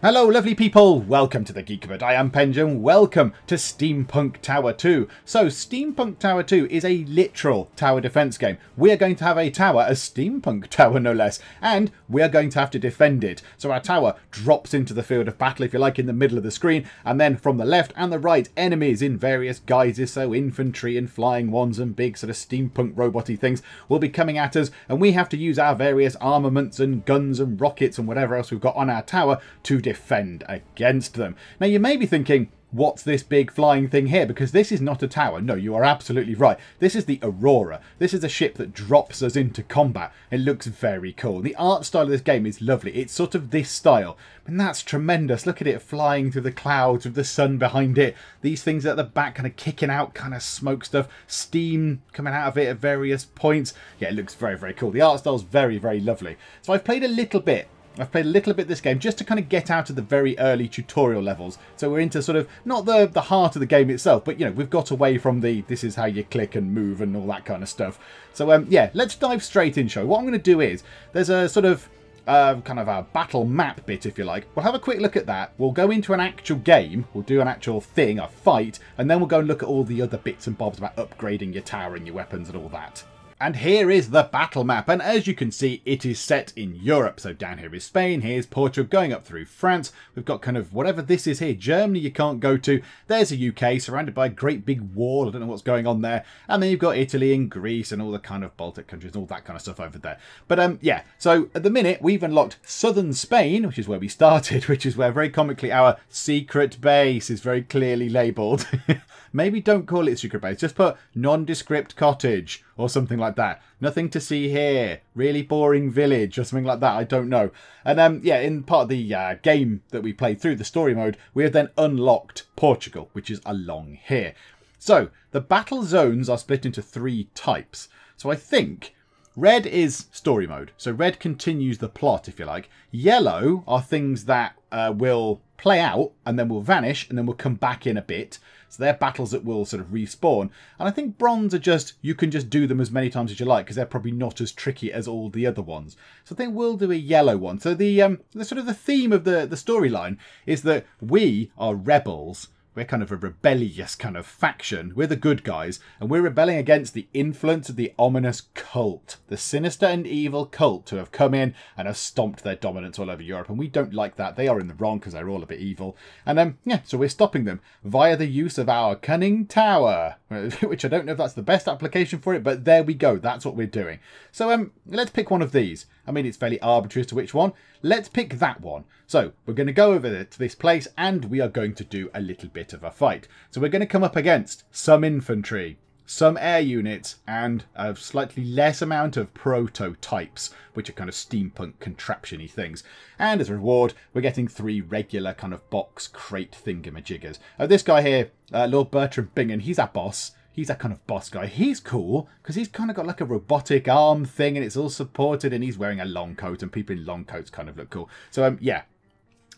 Hello lovely people, welcome to the Geek Cupboard. I am Penjum, welcome to Steampunk Tower 2. So Steampunk Tower 2 is a literal tower defense game. We are going to have a tower, a steampunk tower no less, and we are going to have to defend it. So our tower drops into the field of battle if you like in the middle of the screen and then from the left and the right enemies in various guises so infantry and flying ones and big sort of steampunk roboty things will be coming at us and we have to use our various armaments and guns and rockets and whatever else we've got on our tower to defend against them. Now you may be thinking, what's this big flying thing here? Because this is not a tower. No, you are absolutely right. This is the Aurora. This is a ship that drops us into combat. It looks very cool. The art style of this game is lovely. It's sort of this style. And that's tremendous. Look at it flying through the clouds with the sun behind it. These things at the back kind of kicking out kind of smoke stuff. Steam coming out of it at various points. Yeah, it looks very, very cool. The art style is very, very lovely. So I've played a little bit I've played a little bit this game just to kind of get out of the very early tutorial levels. So we're into sort of, not the, the heart of the game itself, but, you know, we've got away from the this is how you click and move and all that kind of stuff. So, um, yeah, let's dive straight in, show. What I'm going to do is, there's a sort of, uh, kind of a battle map bit, if you like. We'll have a quick look at that. We'll go into an actual game. We'll do an actual thing, a fight, and then we'll go and look at all the other bits and bobs about upgrading your tower and your weapons and all that. And here is the battle map, and as you can see, it is set in Europe. So down here is Spain, here's Portugal, going up through France. We've got kind of whatever this is here. Germany you can't go to. There's a UK surrounded by a great big wall. I don't know what's going on there. And then you've got Italy and Greece and all the kind of Baltic countries and all that kind of stuff over there. But um, yeah, so at the minute we've unlocked southern Spain, which is where we started, which is where very comically our secret base is very clearly labelled. Maybe don't call it a secret base. Just put nondescript cottage or something like that. Nothing to see here. Really boring village or something like that. I don't know. And um, yeah, in part of the uh, game that we played through, the story mode, we have then unlocked Portugal, which is along here. So the battle zones are split into three types. So I think red is story mode. So red continues the plot, if you like. Yellow are things that uh, will play out and then will vanish and then will come back in a bit. So they're battles that will sort of respawn. And I think bronze are just, you can just do them as many times as you like because they're probably not as tricky as all the other ones. So I think we'll do a yellow one. So the, um, the sort of the theme of the, the storyline is that we are rebels we're kind of a rebellious kind of faction. We're the good guys, and we're rebelling against the influence of the ominous cult, the sinister and evil cult who have come in and have stomped their dominance all over Europe. And we don't like that. They are in the wrong because they're all a bit evil. And um, yeah, so we're stopping them via the use of our cunning tower, which I don't know if that's the best application for it, but there we go. That's what we're doing. So um, let's pick one of these. I mean, it's fairly arbitrary as to which one. Let's pick that one. So we're going to go over to this place and we are going to do a little bit of a fight. So we're going to come up against some infantry, some air units, and a slightly less amount of prototypes, which are kind of steampunk contraption-y things. And as a reward, we're getting three regular kind of box crate thingamajiggers. Uh, this guy here, uh, Lord Bertram Bingham, he's our boss he's that kind of boss guy. He's cool because he's kind of got like a robotic arm thing and it's all supported and he's wearing a long coat and people in long coats kind of look cool. So um, yeah,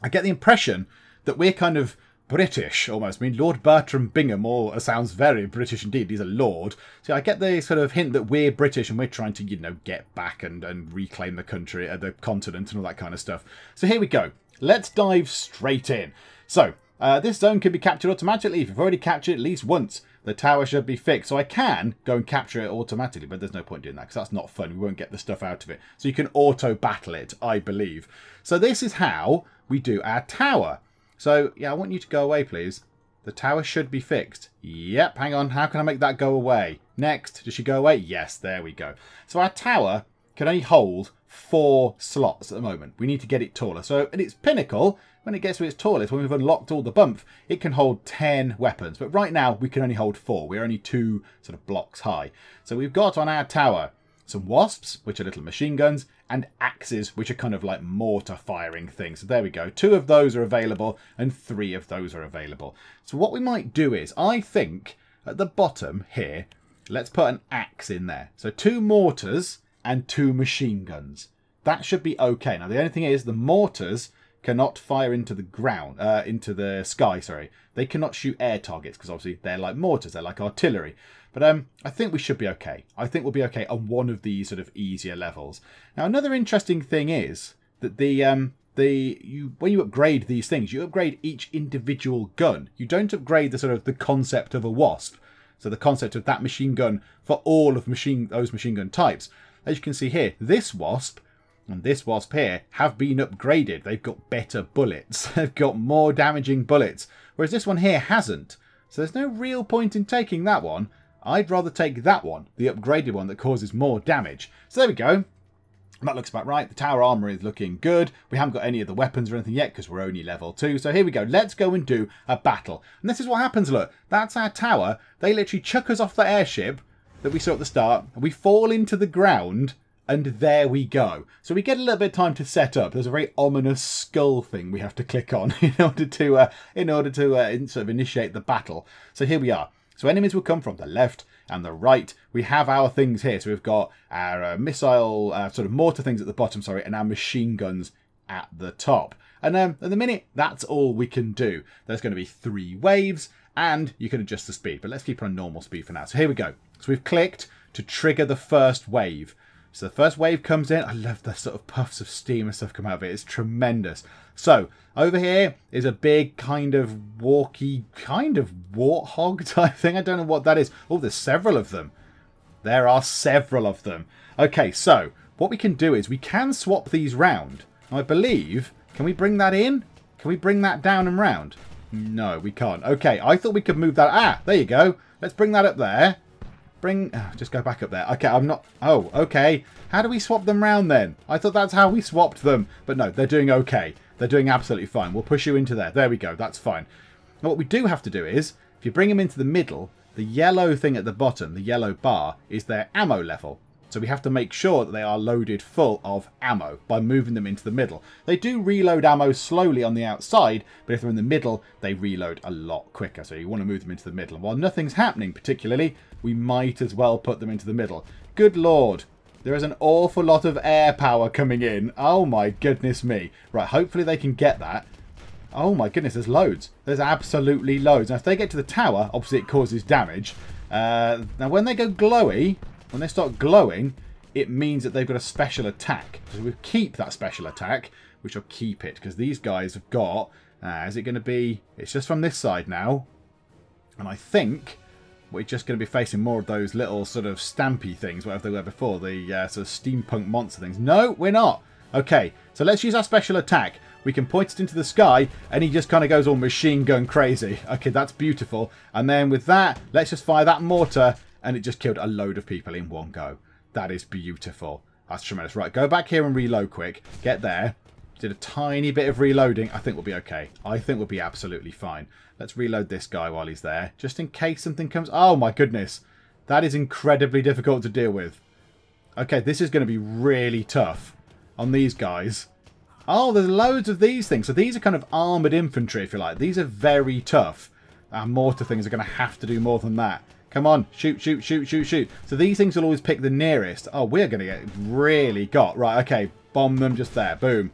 I get the impression that we're kind of British almost. I mean, Lord Bertram Bingham all sounds very British indeed. He's a lord. So I get the sort of hint that we're British and we're trying to, you know, get back and, and reclaim the country, uh, the continent and all that kind of stuff. So here we go. Let's dive straight in. So uh, this zone can be captured automatically if you've already captured it at least once the tower should be fixed. So I can go and capture it automatically, but there's no point doing that because that's not fun. We won't get the stuff out of it. So you can auto battle it, I believe. So this is how we do our tower. So yeah, I want you to go away, please. The tower should be fixed. Yep, hang on. How can I make that go away? Next, does she go away? Yes, there we go. So our tower can only hold four slots at the moment. We need to get it taller. So at its pinnacle, when it gets to its tallest, when we've unlocked all the bump, it can hold 10 weapons. But right now, we can only hold four. We're only two sort of blocks high. So we've got on our tower some wasps, which are little machine guns, and axes, which are kind of like mortar firing things. So there we go. Two of those are available, and three of those are available. So what we might do is, I think, at the bottom here, let's put an axe in there. So two mortars and two machine guns. That should be okay. Now, the only thing is, the mortars cannot fire into the ground, uh, into the sky, sorry. They cannot shoot air targets because obviously they're like mortars, they're like artillery. But um, I think we should be okay. I think we'll be okay on one of these sort of easier levels. Now, another interesting thing is that the um, the you when you upgrade these things, you upgrade each individual gun. You don't upgrade the sort of the concept of a wasp. So the concept of that machine gun for all of machine those machine gun types. As you can see here, this wasp and this wasp here have been upgraded. They've got better bullets. They've got more damaging bullets. Whereas this one here hasn't. So there's no real point in taking that one. I'd rather take that one, the upgraded one that causes more damage. So there we go. That looks about right. The tower armor is looking good. We haven't got any of the weapons or anything yet because we're only level 2. So here we go. Let's go and do a battle. And this is what happens, look. That's our tower. They literally chuck us off the airship that we saw at the start. And we fall into the ground and there we go. So we get a little bit of time to set up. There's a very ominous skull thing we have to click on in order to uh, in order to uh, sort of initiate the battle. So here we are. So enemies will come from the left and the right. We have our things here. So we've got our uh, missile, uh, sort of mortar things at the bottom, sorry, and our machine guns at the top. And um, at the minute, that's all we can do. There's going to be three waves, and you can adjust the speed. But let's keep it on normal speed for now. So here we go. So we've clicked to trigger the first wave. So the first wave comes in. I love the sort of puffs of steam and stuff come out of it. It's tremendous. So over here is a big kind of walky, kind of warthog type thing. I don't know what that is. Oh, there's several of them. There are several of them. Okay, so what we can do is we can swap these round. I believe, can we bring that in? Can we bring that down and round? No, we can't. Okay, I thought we could move that. Ah, there you go. Let's bring that up there. Bring... Oh, just go back up there. Okay, I'm not... Oh, okay. How do we swap them round then? I thought that's how we swapped them. But no, they're doing okay. They're doing absolutely fine. We'll push you into there. There we go. That's fine. Now, what we do have to do is, if you bring them into the middle, the yellow thing at the bottom, the yellow bar, is their ammo level. So we have to make sure that they are loaded full of ammo by moving them into the middle. They do reload ammo slowly on the outside, but if they're in the middle, they reload a lot quicker. So you want to move them into the middle. While nothing's happening particularly, we might as well put them into the middle. Good lord. There is an awful lot of air power coming in. Oh my goodness me. Right, hopefully they can get that. Oh my goodness, there's loads. There's absolutely loads. Now, if they get to the tower, obviously it causes damage. Uh, now, when they go glowy, when they start glowing, it means that they've got a special attack. So we keep that special attack, which will keep it, because these guys have got... Uh, is it going to be... It's just from this side now. And I think we're just going to be facing more of those little sort of stampy things, whatever they were before, the uh, sort of steampunk monster things. No, we're not. Okay, so let's use our special attack. We can point it into the sky, and he just kind of goes all machine gun crazy. Okay, that's beautiful. And then with that, let's just fire that mortar, and it just killed a load of people in one go. That is beautiful. That's tremendous. Right, go back here and reload quick. Get there. Did a tiny bit of reloading. I think we'll be okay. I think we'll be absolutely fine. Let's reload this guy while he's there. Just in case something comes... Oh, my goodness. That is incredibly difficult to deal with. Okay, this is going to be really tough on these guys. Oh, there's loads of these things. So these are kind of armoured infantry, if you like. These are very tough. Our mortar things are going to have to do more than that. Come on, shoot, shoot, shoot, shoot, shoot. So these things will always pick the nearest. Oh, we're going to get really got. Right, okay, bomb them just there. Boom.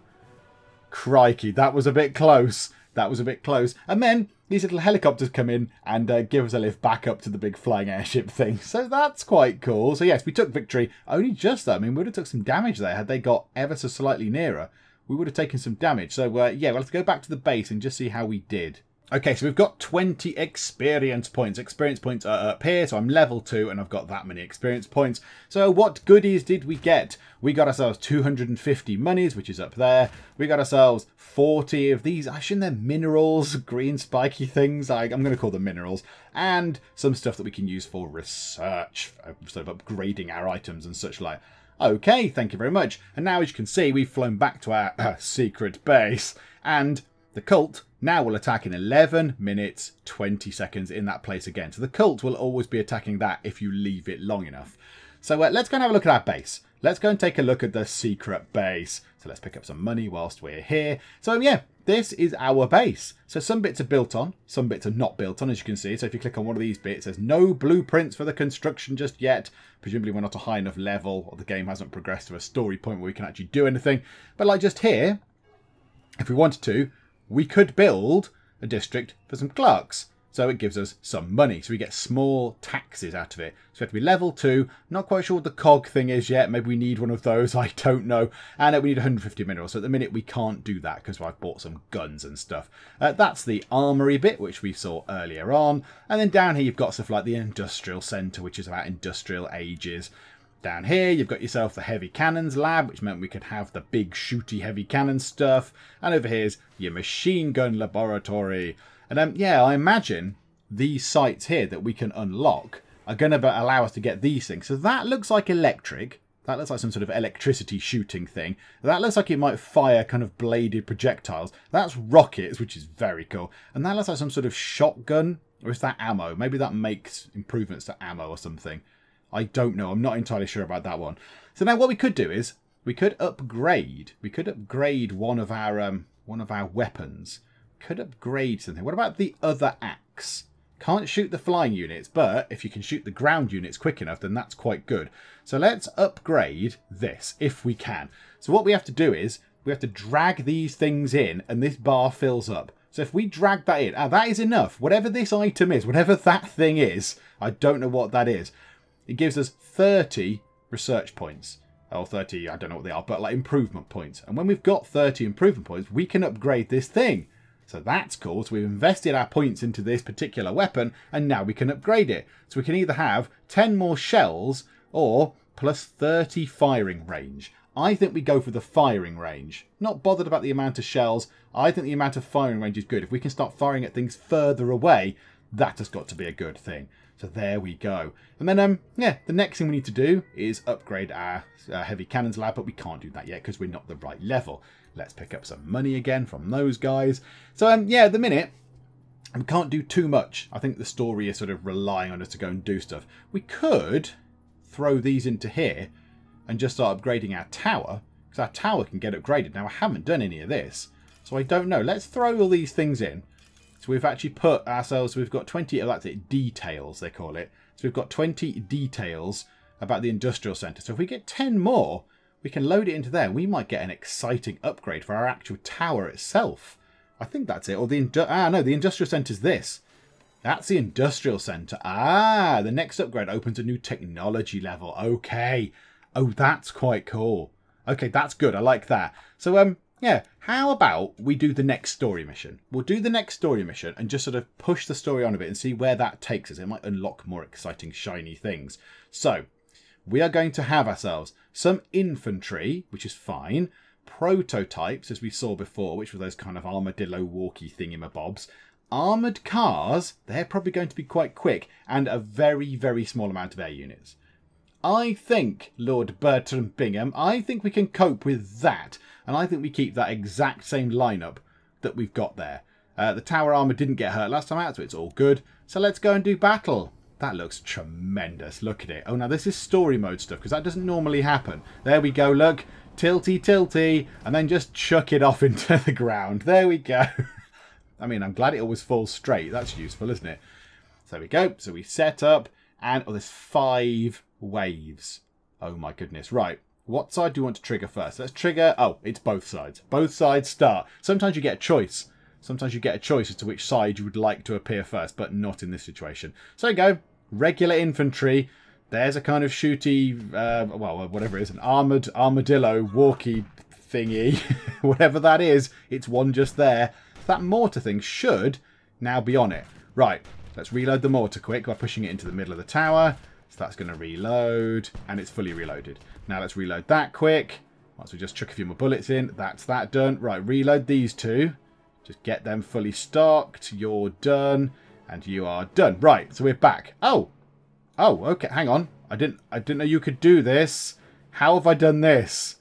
Crikey, that was a bit close. That was a bit close. And then these little helicopters come in and uh, give us a lift back up to the big flying airship thing. So that's quite cool. So yes, we took victory. Only just that. I mean, we would have took some damage there had they got ever so slightly nearer. We would have taken some damage. So uh, yeah, well, let's go back to the base and just see how we did. Okay, so we've got 20 experience points. Experience points are up here, so I'm level 2 and I've got that many experience points. So what goodies did we get? We got ourselves 250 monies, which is up there. We got ourselves 40 of these, I shouldn't they're minerals, green spiky things, I, am going to call them minerals, and some stuff that we can use for research, sort of upgrading our items and such like. Okay, thank you very much. And now, as you can see, we've flown back to our uh, secret base, and the cult now will attack in 11 minutes 20 seconds in that place again. So the cult will always be attacking that if you leave it long enough. So uh, let's go and have a look at our base. Let's go and take a look at the secret base. So let's pick up some money whilst we're here. So yeah, this is our base. So some bits are built on, some bits are not built on, as you can see. So if you click on one of these bits, there's no blueprints for the construction just yet. Presumably we're not a high enough level, or the game hasn't progressed to a story point where we can actually do anything. But like just here, if we wanted to, we could build a district for some clerks. So it gives us some money. So we get small taxes out of it. So we have to be level 2. Not quite sure what the cog thing is yet. Maybe we need one of those. I don't know. And we need 150 minerals. So at the minute we can't do that because I've bought some guns and stuff. Uh, that's the armory bit, which we saw earlier on. And then down here you've got stuff like the industrial centre, which is about industrial ages. Down here, you've got yourself the heavy cannons lab, which meant we could have the big shooty heavy cannon stuff. And over here's your machine gun laboratory. And um, yeah, I imagine these sites here that we can unlock are going to allow us to get these things. So that looks like electric. That looks like some sort of electricity shooting thing. That looks like it might fire kind of bladed projectiles. That's rockets, which is very cool. And that looks like some sort of shotgun. Or is that ammo? Maybe that makes improvements to ammo or something. I don't know. I'm not entirely sure about that one. So now what we could do is we could upgrade. We could upgrade one of our um, one of our weapons. Could upgrade something. What about the other axe? Can't shoot the flying units, but if you can shoot the ground units quick enough, then that's quite good. So let's upgrade this, if we can. So what we have to do is, we have to drag these things in, and this bar fills up. So if we drag that in, ah, that is enough. Whatever this item is, whatever that thing is, I don't know what that is. It gives us 30 research points. Or 30, I don't know what they are, but like improvement points. And when we've got 30 improvement points, we can upgrade this thing. So that's cool. So we've invested our points into this particular weapon, and now we can upgrade it. So we can either have 10 more shells or plus 30 firing range. I think we go for the firing range. Not bothered about the amount of shells. I think the amount of firing range is good. If we can start firing at things further away, that has got to be a good thing. So there we go. And then, um, yeah, the next thing we need to do is upgrade our uh, heavy cannons lab, but we can't do that yet because we're not the right level. Let's pick up some money again from those guys. So, um, yeah, the minute, we can't do too much. I think the story is sort of relying on us to go and do stuff. We could throw these into here and just start upgrading our tower, because our tower can get upgraded. Now, I haven't done any of this, so I don't know. Let's throw all these things in. So we've actually put ourselves, we've got 20, oh, that's it, details they call it. So we've got 20 details about the industrial centre. So if we get 10 more, we can load it into there. We might get an exciting upgrade for our actual tower itself. I think that's it. Or the, ah, no, the industrial centre's this. That's the industrial centre. Ah, the next upgrade opens a new technology level. Okay. Oh, that's quite cool. Okay, that's good. I like that. So, um, yeah, how about we do the next story mission? We'll do the next story mission and just sort of push the story on a bit and see where that takes us. It might unlock more exciting, shiny things. So, we are going to have ourselves some infantry, which is fine, prototypes, as we saw before, which were those kind of armadillo walkie thingamabobs, armoured cars, they're probably going to be quite quick, and a very, very small amount of air units. I think, Lord Bertram Bingham, I think we can cope with that. And I think we keep that exact same lineup that we've got there. Uh, the tower armor didn't get hurt last time out, so it's all good. So let's go and do battle. That looks tremendous. Look at it. Oh, now this is story mode stuff, because that doesn't normally happen. There we go, look. Tilty, tilty. And then just chuck it off into the ground. There we go. I mean, I'm glad it always falls straight. That's useful, isn't it? So we go. So we set up, and oh, there's five waves. Oh my goodness. Right. What side do you want to trigger first? Let's trigger... Oh, it's both sides. Both sides start. Sometimes you get a choice. Sometimes you get a choice as to which side you would like to appear first, but not in this situation. So go. Regular infantry. There's a kind of shooty, uh, well, whatever it is, an armoured armadillo walkie thingy. whatever that is, it's one just there. That mortar thing should now be on it. Right, let's reload the mortar quick by pushing it into the middle of the tower. So that's going to reload, and it's fully reloaded. Now let's reload that quick. Once we just chuck a few more bullets in, that's that done. Right, reload these two. Just get them fully stocked. You're done, and you are done. Right, so we're back. Oh, oh, okay. Hang on. I didn't. I didn't know you could do this. How have I done this?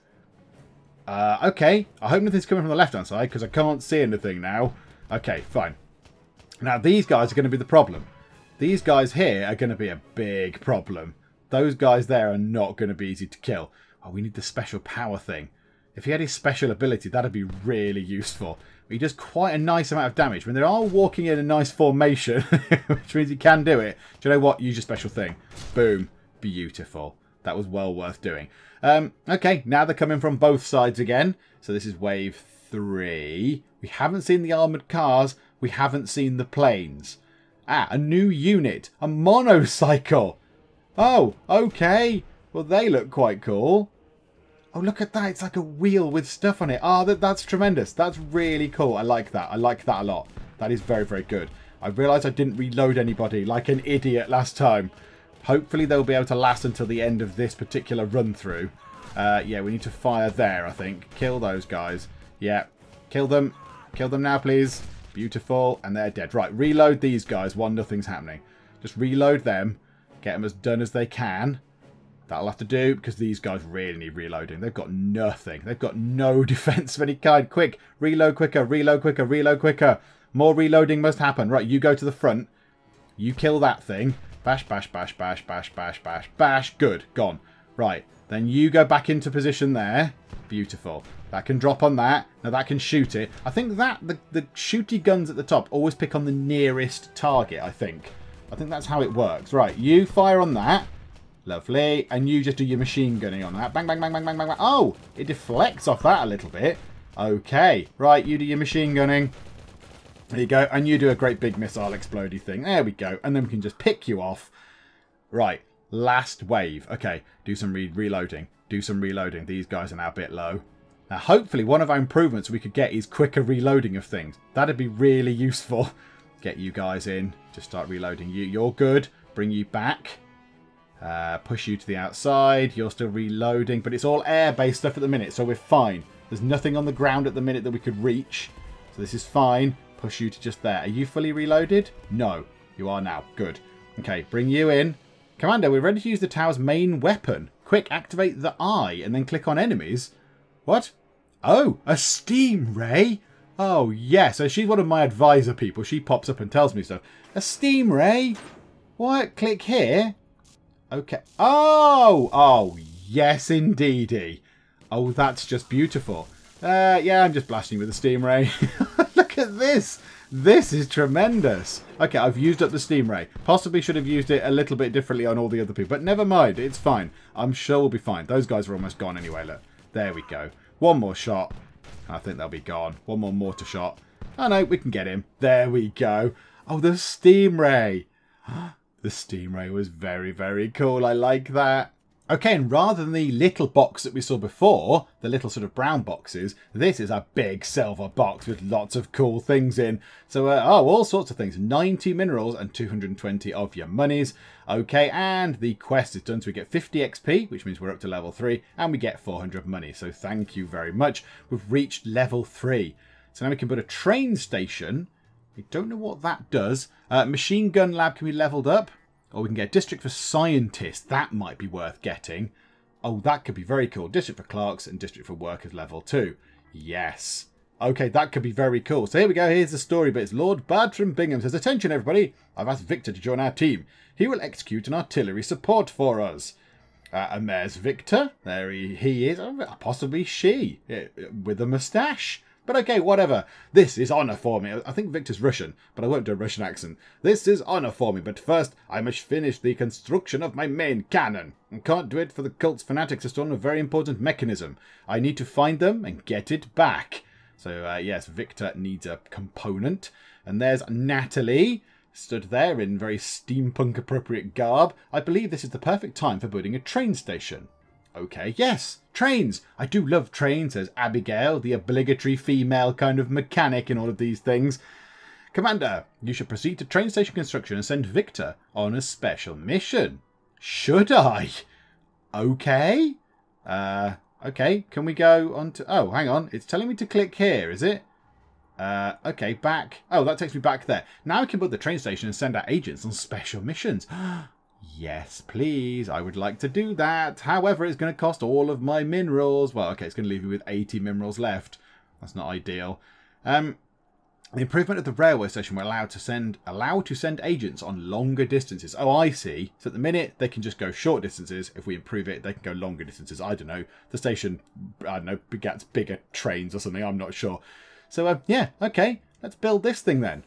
Uh, okay. I hope nothing's coming from the left-hand side because I can't see anything now. Okay, fine. Now these guys are going to be the problem. These guys here are going to be a big problem. Those guys there are not going to be easy to kill. Oh, we need the special power thing. If he had his special ability, that'd be really useful. He does quite a nice amount of damage. When they are walking in a nice formation, which means he can do it. Do you know what? Use your special thing. Boom. Beautiful. That was well worth doing. Um, okay, now they're coming from both sides again. So this is wave three. We haven't seen the armoured cars. We haven't seen the planes. Ah, a new unit. A monocycle. Oh, okay. Well, they look quite cool. Oh, look at that. It's like a wheel with stuff on it. Oh, that, that's tremendous. That's really cool. I like that. I like that a lot. That is very, very good. I realised I didn't reload anybody like an idiot last time. Hopefully they'll be able to last until the end of this particular run-through. Uh, yeah, we need to fire there, I think. Kill those guys. Yeah. Kill them. Kill them now, please. Beautiful. And they're dead. Right, reload these guys while nothing's happening. Just reload them. Get them as done as they can. That'll have to do because these guys really need reloading. They've got nothing. They've got no defense of any kind. Quick, reload quicker, reload quicker, reload quicker. More reloading must happen. Right, you go to the front. You kill that thing. Bash, bash, bash, bash, bash, bash, bash, bash. Good, gone. Right, then you go back into position there. Beautiful. That can drop on that. Now that can shoot it. I think that, the, the shooty guns at the top always pick on the nearest target, I think. I think that's how it works. Right, you fire on that. Lovely. And you just do your machine gunning on that. Bang, bang, bang, bang, bang, bang, bang. Oh, it deflects off that a little bit. Okay. Right, you do your machine gunning. There you go. And you do a great big missile explodey thing. There we go. And then we can just pick you off. Right. Last wave. Okay. Do some re reloading. Do some reloading. These guys are now a bit low. Now, hopefully, one of our improvements we could get is quicker reloading of things. That'd be really useful. Get you guys in. Just start reloading you. You're good. Bring you back. Uh, push you to the outside. You're still reloading, but it's all air-based stuff at the minute, so we're fine. There's nothing on the ground at the minute that we could reach, so this is fine. Push you to just there. Are you fully reloaded? No. You are now. Good. Okay, bring you in. Commander, we're ready to use the tower's main weapon. Quick, activate the eye and then click on enemies. What? Oh, a steam ray? Oh, yeah, so she's one of my advisor people. She pops up and tells me stuff. A steam ray? What? Click here? Okay. Oh! Oh, yes, indeedy. Oh, that's just beautiful. Uh, yeah, I'm just blasting with the steam ray. Look at this. This is tremendous. Okay, I've used up the steam ray. Possibly should have used it a little bit differently on all the other people. But never mind. It's fine. I'm sure we'll be fine. Those guys are almost gone anyway. Look. There we go. One more shot. I think they'll be gone. One more mortar shot. Oh no, we can get him. There we go. Oh, the steam ray. the steam ray was very, very cool. I like that. Okay, and rather than the little box that we saw before, the little sort of brown boxes, this is a big silver box with lots of cool things in. So, uh, oh, all sorts of things. 90 minerals and 220 of your monies. Okay, and the quest is done, so we get 50 XP, which means we're up to level 3, and we get 400 money. So thank you very much. We've reached level 3. So now we can put a train station. We don't know what that does. Uh, machine gun lab can be leveled up. Or we can get District for Scientists. That might be worth getting. Oh, that could be very cool. District for Clerks and District for Workers level 2. Yes. Okay, that could be very cool. So here we go. Here's the story but it's Lord Bartram Bingham says, Attention, everybody. I've asked Victor to join our team. He will execute an artillery support for us. Uh, and there's Victor. There he, he is. Possibly she. With a moustache. But okay, whatever. This is honour for me. I think Victor's Russian, but I won't do a Russian accent. This is honour for me, but first I must finish the construction of my main cannon. I can't do it for the cult's fanatics are stolen a very important mechanism. I need to find them and get it back. So uh, yes, Victor needs a component. And there's Natalie, stood there in very steampunk appropriate garb. I believe this is the perfect time for building a train station. Okay, yes, trains. I do love trains, says Abigail, the obligatory female kind of mechanic in all of these things. Commander, you should proceed to train station construction and send Victor on a special mission. Should I? Okay. Uh, okay, can we go on to... Oh, hang on. It's telling me to click here, is it? Uh, okay, back. Oh, that takes me back there. Now I can build the train station and send out agents on special missions. Yes, please. I would like to do that. However, it's going to cost all of my minerals. Well, okay, it's going to leave me with 80 minerals left. That's not ideal. Um, the improvement of the railway station will allow to send allow to send agents on longer distances. Oh, I see. So at the minute they can just go short distances. If we improve it, they can go longer distances. I don't know. The station, I don't know, gets bigger trains or something. I'm not sure. So uh, yeah, okay. Let's build this thing then.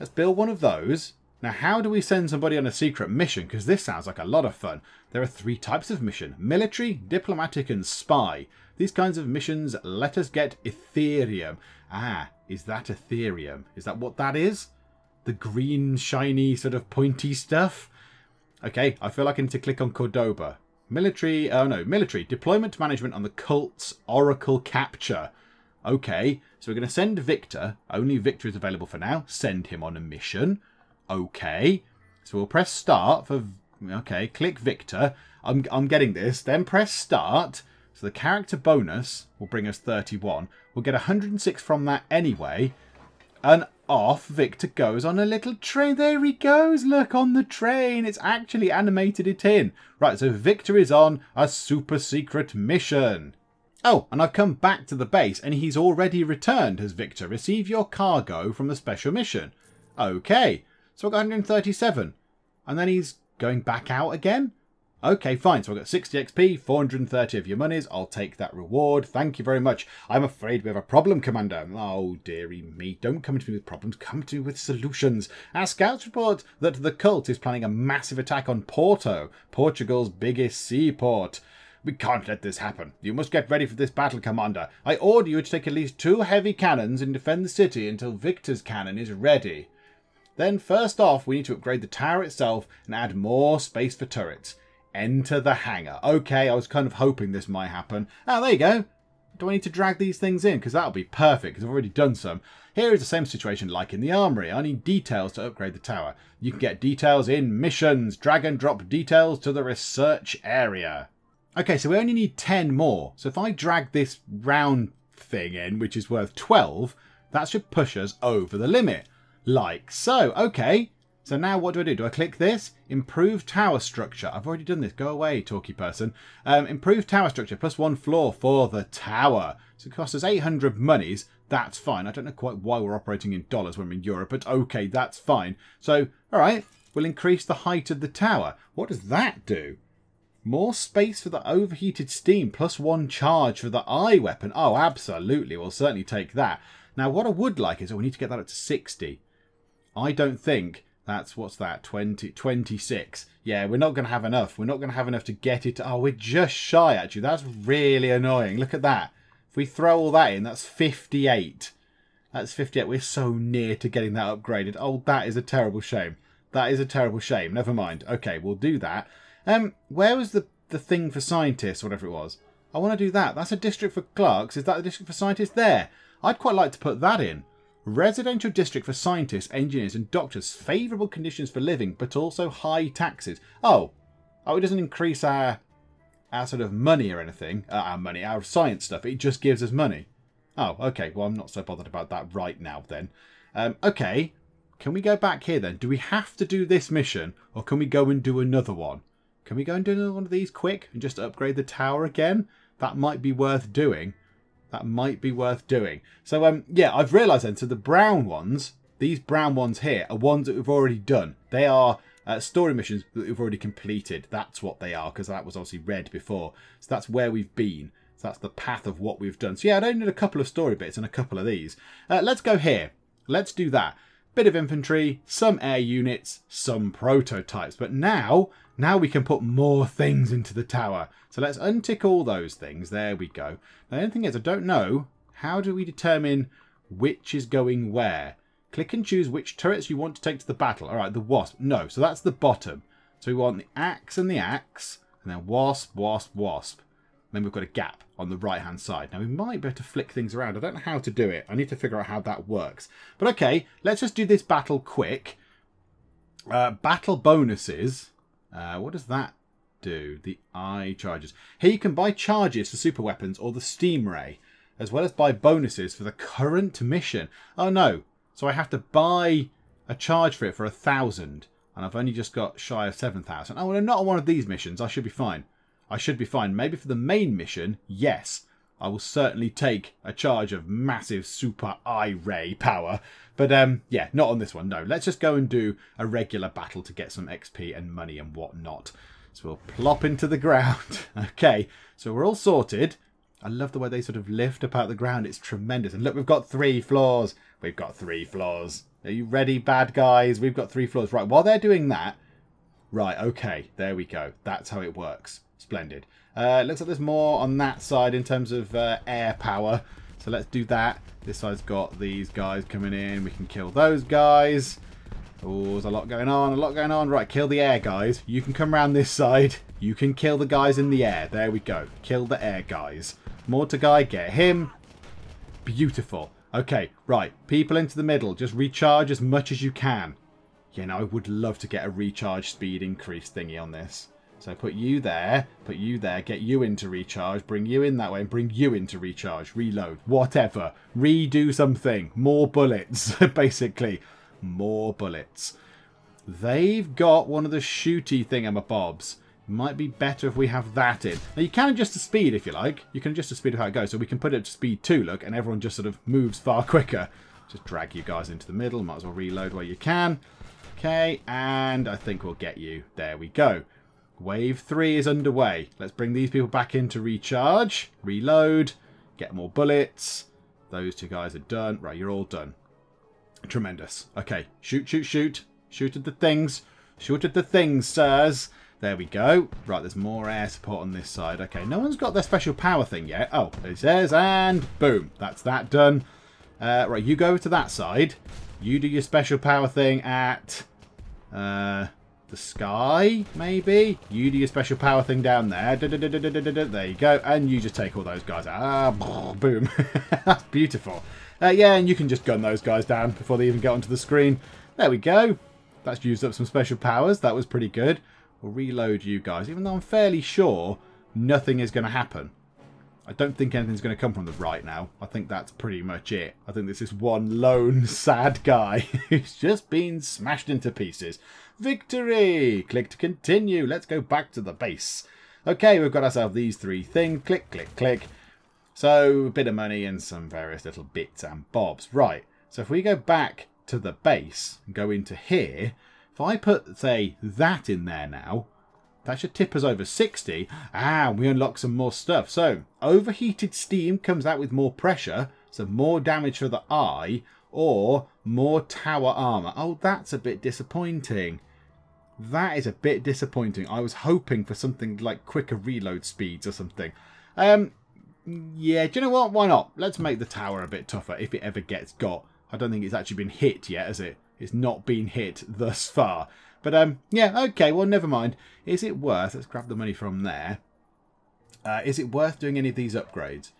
Let's build one of those now, how do we send somebody on a secret mission? Because this sounds like a lot of fun. There are three types of mission. Military, diplomatic, and spy. These kinds of missions let us get Ethereum. Ah, is that Ethereum? Is that what that is? the green, shiny, sort of pointy stuff. Okay, I feel like I need to click on Cordoba. Military, oh no, military. Deployment management on the cult's Oracle capture. Okay, so we're going to send Victor. Only Victor is available for now. Send him on a mission. Okay, so we'll press start for... Okay, click Victor. I'm, I'm getting this. Then press start. So the character bonus will bring us 31. We'll get 106 from that anyway. And off Victor goes on a little train. There he goes. Look on the train. It's actually animated it in. Right, so Victor is on a super secret mission. Oh, and I've come back to the base and he's already returned has Victor. Receive your cargo from the special mission. Okay, so I've got 137. And then he's going back out again? Okay, fine. So I've got 60 XP, 430 of your monies. I'll take that reward. Thank you very much. I'm afraid we have a problem, Commander. Oh, dearie me. Don't come to me with problems. Come to me with solutions. Our scouts report that the cult is planning a massive attack on Porto, Portugal's biggest seaport. We can't let this happen. You must get ready for this battle, Commander. I order you to take at least two heavy cannons and defend the city until Victor's cannon is ready. Then, first off, we need to upgrade the tower itself and add more space for turrets. Enter the hangar. Okay, I was kind of hoping this might happen. Oh, there you go. Do I need to drag these things in? Because that'll be perfect, because I've already done some. Here is the same situation like in the armory. I need details to upgrade the tower. You can get details in missions. Drag and drop details to the research area. Okay, so we only need 10 more. So if I drag this round thing in, which is worth 12, that should push us over the limit. Like so. Okay, so now what do I do? Do I click this? Improve tower structure. I've already done this. Go away, talky person. Um, improve tower structure. Plus one floor for the tower. So it costs us 800 monies. That's fine. I don't know quite why we're operating in dollars when we're in Europe, but okay, that's fine. So, all right, we'll increase the height of the tower. What does that do? More space for the overheated steam, plus one charge for the eye weapon. Oh, absolutely. We'll certainly take that. Now, what I would like is, oh, we need to get that up to 60. I don't think that's what's that 20 26 yeah we're not going to have enough. We're not going to have enough to get it. Oh we're just shy actually. That's really annoying. Look at that. If we throw all that in that's 58 that's 58 we're so near to getting that upgraded. Oh that is a terrible shame. That is a terrible shame. Never mind. Okay we'll do that. Um where was the the thing for scientists whatever it was? I want to do that. That's a district for clerks. Is that the district for scientists? There. I'd quite like to put that in Residential district for scientists, engineers and doctors. Favourable conditions for living, but also high taxes. Oh. Oh, it doesn't increase our our sort of money or anything. Uh, our money, our science stuff. It just gives us money. Oh, okay. Well, I'm not so bothered about that right now then. Um, okay. Can we go back here then? Do we have to do this mission? Or can we go and do another one? Can we go and do another one of these quick and just upgrade the tower again? That might be worth doing. That might be worth doing. So, um, yeah, I've realised then, so the brown ones, these brown ones here, are ones that we've already done. They are uh, story missions that we've already completed. That's what they are, because that was obviously red before. So that's where we've been. So that's the path of what we've done. So yeah, I only need a couple of story bits and a couple of these. Uh, let's go here. Let's do that. Bit of infantry, some air units, some prototypes. But now now we can put more things into the tower. So let's untick all those things. There we go. The only thing is, I don't know, how do we determine which is going where? Click and choose which turrets you want to take to the battle. All right, the wasp. No, so that's the bottom. So we want the axe and the axe, and then wasp, wasp, wasp. Then we've got a gap on the right-hand side. Now, we might be able to flick things around. I don't know how to do it. I need to figure out how that works. But okay, let's just do this battle quick. Uh, battle bonuses. Uh, what does that do? The eye charges. Here you can buy charges for super weapons or the steam ray, as well as buy bonuses for the current mission. Oh no, so I have to buy a charge for it for a thousand, and I've only just got shy of 7,000. Oh, well, not on one of these missions. I should be fine. I should be fine. Maybe for the main mission, yes. I will certainly take a charge of massive super eye ray power. But um, yeah, not on this one. No, let's just go and do a regular battle to get some XP and money and whatnot. So we'll plop into the ground. okay, so we're all sorted. I love the way they sort of lift up out the ground. It's tremendous. And look, we've got three floors. We've got three floors. Are you ready, bad guys? We've got three floors. Right, while they're doing that... Right, okay, there we go. That's how it works. Splendid. Uh, looks like there's more on that side in terms of uh, air power. So let's do that. This side's got these guys coming in. We can kill those guys. Oh, there's a lot going on, a lot going on. Right, kill the air guys. You can come around this side. You can kill the guys in the air. There we go. Kill the air guys. Mortar guy, get him. Beautiful. Okay, right. People into the middle. Just recharge as much as you can. You know, I would love to get a recharge speed increase thingy on this. So put you there, put you there, get you into recharge, bring you in that way, and bring you into recharge, reload, whatever. Redo something. More bullets, basically. More bullets. They've got one of the shooty thingamabobs. Might be better if we have that in. Now, you can adjust the speed if you like. You can adjust the speed of how it goes. So we can put it to speed 2, look, and everyone just sort of moves far quicker. Just drag you guys into the middle. Might as well reload where you can. Okay, and I think we'll get you. There we go. Wave 3 is underway. Let's bring these people back in to recharge. Reload. Get more bullets. Those two guys are done. Right, you're all done. Tremendous. Okay, shoot, shoot, shoot. Shoot at the things. Shoot at the things, sirs. There we go. Right, there's more air support on this side. Okay, no one's got their special power thing yet. Oh, it says, and boom. That's that done. Uh, right, you go to that side. You do your special power thing at uh, the sky, maybe? You do your special power thing down there. Da, da, da, there you go. And you just take all those guys out. Ah, boom. That's beautiful. Uh, yeah, and you can just gun those guys down before they even get onto the screen. There we go. That's used up some special powers. That was pretty good. We'll reload you guys, even though I'm fairly sure nothing is going to happen. I don't think anything's going to come from the right now. I think that's pretty much it. I think this is one lone sad guy who's just been smashed into pieces. Victory! Click to continue. Let's go back to the base. Okay, we've got ourselves these three things. Click, click, click. So, a bit of money and some various little bits and bobs. Right, so if we go back to the base and go into here, if I put, say, that in there now, that should tip us over 60. Ah, we unlock some more stuff. So, overheated steam comes out with more pressure, so more damage for the eye, or more tower armor. Oh, that's a bit disappointing. That is a bit disappointing. I was hoping for something like quicker reload speeds or something. Um, yeah, do you know what? Why not? Let's make the tower a bit tougher if it ever gets got. I don't think it's actually been hit yet, has it? It's not been hit thus far. But um, yeah, okay, well, never mind. Is it worth, let's grab the money from there. Uh, is it worth doing any of these upgrades?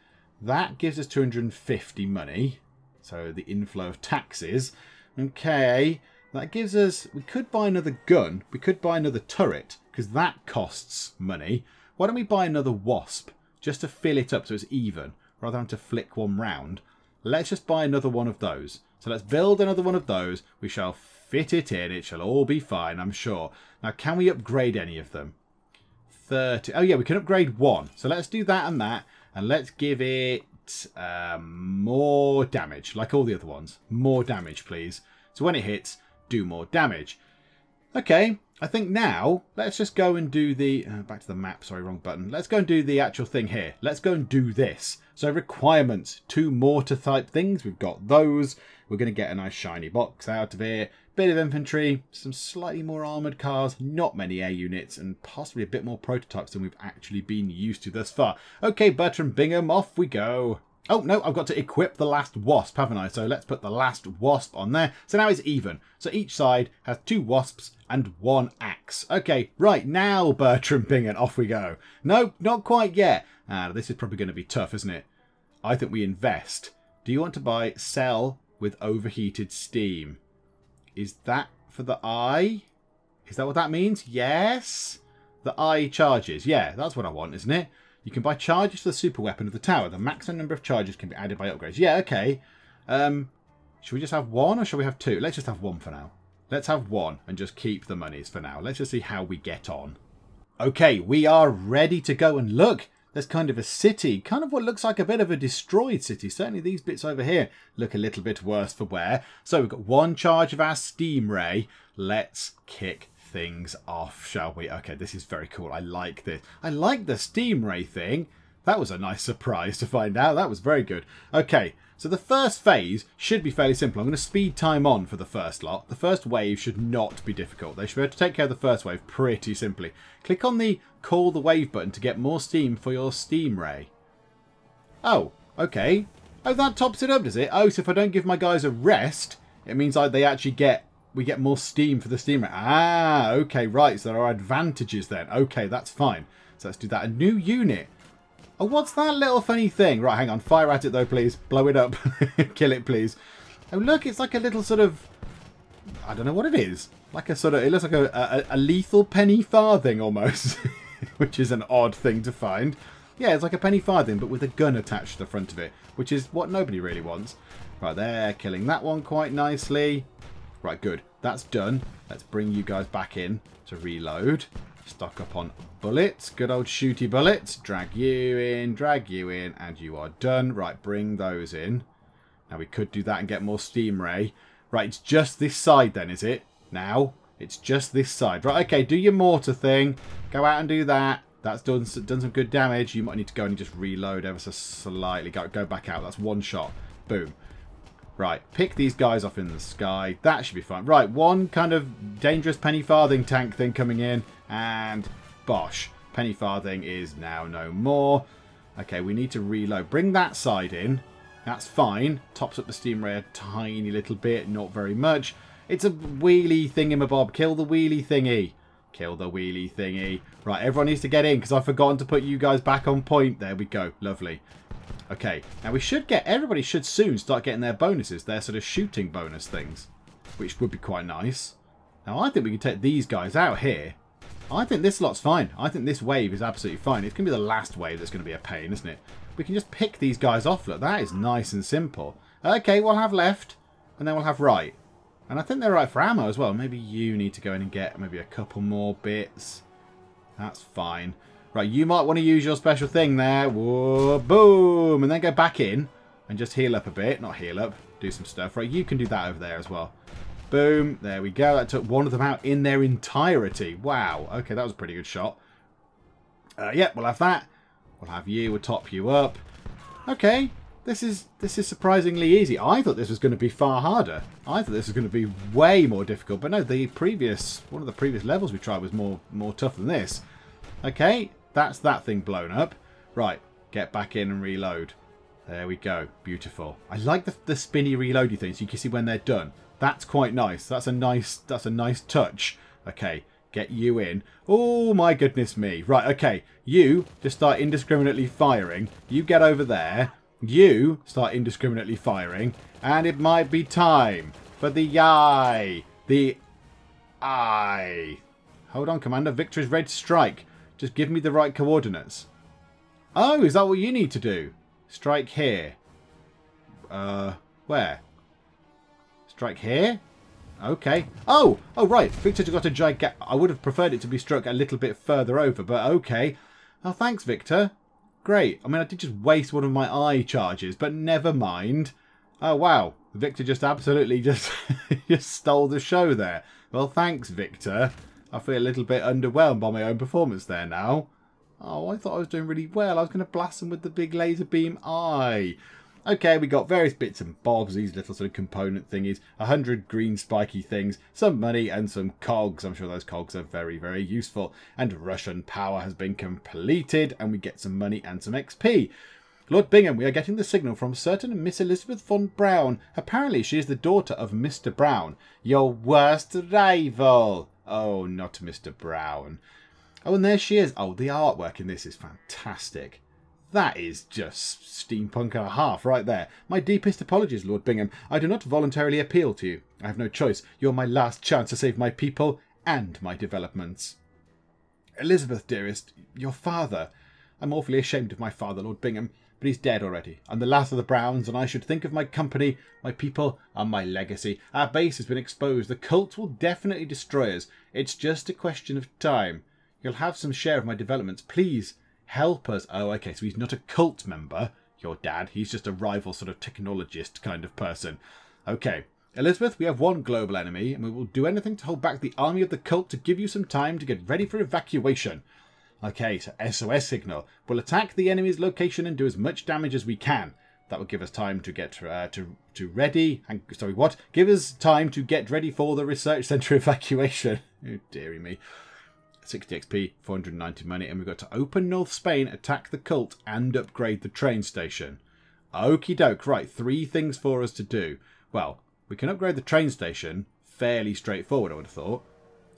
That gives us 250 money. So the inflow of taxes. Okay, that gives us, we could buy another gun. We could buy another turret because that costs money. Why don't we buy another wasp just to fill it up so it's even rather than to flick one round. Let's just buy another one of those. So let's build another one of those. We shall fit it in. It shall all be fine, I'm sure. Now, can we upgrade any of them? 30. Oh, yeah, we can upgrade one. So let's do that and that. And let's give it um, more damage, like all the other ones. More damage, please. So when it hits, do more damage. Okay, I think now, let's just go and do the... Uh, back to the map, sorry, wrong button. Let's go and do the actual thing here. Let's go and do this. So requirements, two mortar type things. We've got those. We're going to get a nice shiny box out of here. Bit of infantry, some slightly more armoured cars, not many air units, and possibly a bit more prototypes than we've actually been used to thus far. Okay, Bertram Bingham, off we go. Oh, no, I've got to equip the last wasp, haven't I? So let's put the last wasp on there. So now it's even. So each side has two wasps and one axe. Okay, right, now Bertram Bingham, off we go. No, not quite yet. Ah, this is probably going to be tough, isn't it? I think we invest. Do you want to buy sell with overheated steam? Is that for the eye? Is that what that means? Yes. The eye charges. Yeah, that's what I want, isn't it? You can buy charges for the super weapon of the tower. The maximum number of charges can be added by upgrades. Yeah, okay. Um, should we just have one or should we have two? Let's just have one for now. Let's have one and just keep the monies for now. Let's just see how we get on. Okay, we are ready to go and look. There's kind of a city, kind of what looks like a bit of a destroyed city. Certainly these bits over here look a little bit worse for wear. So we've got one charge of our steam ray. Let's kick things off, shall we? Okay, this is very cool. I like this. I like the steam ray thing. That was a nice surprise to find out. That was very good. Okay, so the first phase should be fairly simple. I'm going to speed time on for the first lot. The first wave should not be difficult. They should be able to take care of the first wave pretty simply. Click on the call the wave button to get more steam for your steam ray. Oh, okay. Oh, that tops it up, does it? Oh, so if I don't give my guys a rest, it means like they actually get we get more steam for the steam ray. Ah, okay, right. So there are advantages then. Okay, that's fine. So let's do that. A new unit. Oh, what's that little funny thing? Right, hang on. Fire at it though, please. Blow it up. Kill it, please. Oh, look, it's like a little sort of... I don't know what it is. Like a sort of... It looks like a, a, a lethal penny farthing almost. which is an odd thing to find. Yeah, it's like a penny farthing, but with a gun attached to the front of it, which is what nobody really wants. Right there, killing that one quite nicely. Right, good. That's done. Let's bring you guys back in to reload. Stock up on bullets. Good old shooty bullets. Drag you in, drag you in, and you are done. Right, bring those in. Now, we could do that and get more steam ray. Right, it's just this side then, is it? Now, it's just this side. Right, okay, do your mortar thing. Go out and do that. That's done, done some good damage. You might need to go and just reload ever so slightly. Go, go back out. That's one shot. Boom. Right, pick these guys off in the sky. That should be fine. Right, one kind of dangerous penny farthing tank thing coming in. And bosh. Penny farthing is now no more. Okay, we need to reload. Bring that side in. That's fine. Tops up the steam ray a tiny little bit. Not very much. It's a wheelie thingamabob. Kill the wheelie thingy. Kill the wheelie thingy. Right, everyone needs to get in because I've forgotten to put you guys back on point. There we go. Lovely. Okay, now we should get, everybody should soon start getting their bonuses, their sort of shooting bonus things, which would be quite nice. Now I think we can take these guys out here. I think this lot's fine. I think this wave is absolutely fine. It's going to be the last wave that's going to be a pain, isn't it? We can just pick these guys off. Look, that is nice and simple. Okay, we'll have left, and then we'll have right. And I think they're right for ammo as well. Maybe you need to go in and get maybe a couple more bits. That's fine. Right, you might want to use your special thing there. Whoa, boom. And then go back in and just heal up a bit. Not heal up, do some stuff. Right, you can do that over there as well. Boom. There we go. That took one of them out in their entirety. Wow. Okay, that was a pretty good shot. Uh, yep, yeah, we'll have that. We'll have you. We'll top you up. Okay. This is this is surprisingly easy. I thought this was going to be far harder. I thought this was going to be way more difficult. But no, the previous one of the previous levels we tried was more more tough than this. Okay, that's that thing blown up. Right, get back in and reload. There we go. Beautiful. I like the, the spinny reloady things. You can see when they're done. That's quite nice. That's a nice that's a nice touch. Okay, get you in. Oh my goodness me. Right, okay. You just start indiscriminately firing. You get over there. You start indiscriminately firing. And it might be time for the eye. The eye. Hold on, Commander. Victor red strike. Just give me the right coordinates. Oh, is that what you need to do? Strike here. Uh, where? Strike here? Okay. Oh! Oh, right. Victor's got a gigantic... I would have preferred it to be struck a little bit further over, but okay. Oh, thanks, Victor. Great. I mean, I did just waste one of my eye charges, but never mind. Oh, wow. Victor just absolutely just, just stole the show there. Well, thanks, Victor. I feel a little bit underwhelmed by my own performance there now. Oh, I thought I was doing really well. I was going to blast them with the big laser beam eye. Okay, we got various bits and bobs, these little sort of component thingies, a hundred green spiky things, some money and some cogs. I'm sure those cogs are very, very useful. And Russian power has been completed and we get some money and some XP. Lord Bingham, we are getting the signal from certain Miss Elizabeth von Braun. Apparently she is the daughter of Mr. Brown, your worst rival. Oh, not Mr. Brown. Oh, and there she is. Oh, the artwork in this is fantastic. That is just steampunk and a half right there. My deepest apologies, Lord Bingham. I do not voluntarily appeal to you. I have no choice. You're my last chance to save my people and my developments. Elizabeth, dearest, your father. I'm awfully ashamed of my father, Lord Bingham, but he's dead already. I'm the last of the Browns, and I should think of my company, my people, and my legacy. Our base has been exposed. The cult will definitely destroy us. It's just a question of time. You'll have some share of my developments. Please, help us. Oh, okay, so he's not a cult member, your dad. He's just a rival sort of technologist kind of person. Okay. Elizabeth, we have one global enemy, and we will do anything to hold back the army of the cult to give you some time to get ready for evacuation. Okay, so SOS signal. We'll attack the enemy's location and do as much damage as we can. That will give us time to get uh, to to ready. And, sorry, what? Give us time to get ready for the research center evacuation. oh, dearie me. 60 XP, 490 money, and we've got to open North Spain, attack the cult, and upgrade the train station. Okie doke, right, three things for us to do. Well, we can upgrade the train station fairly straightforward, I would have thought.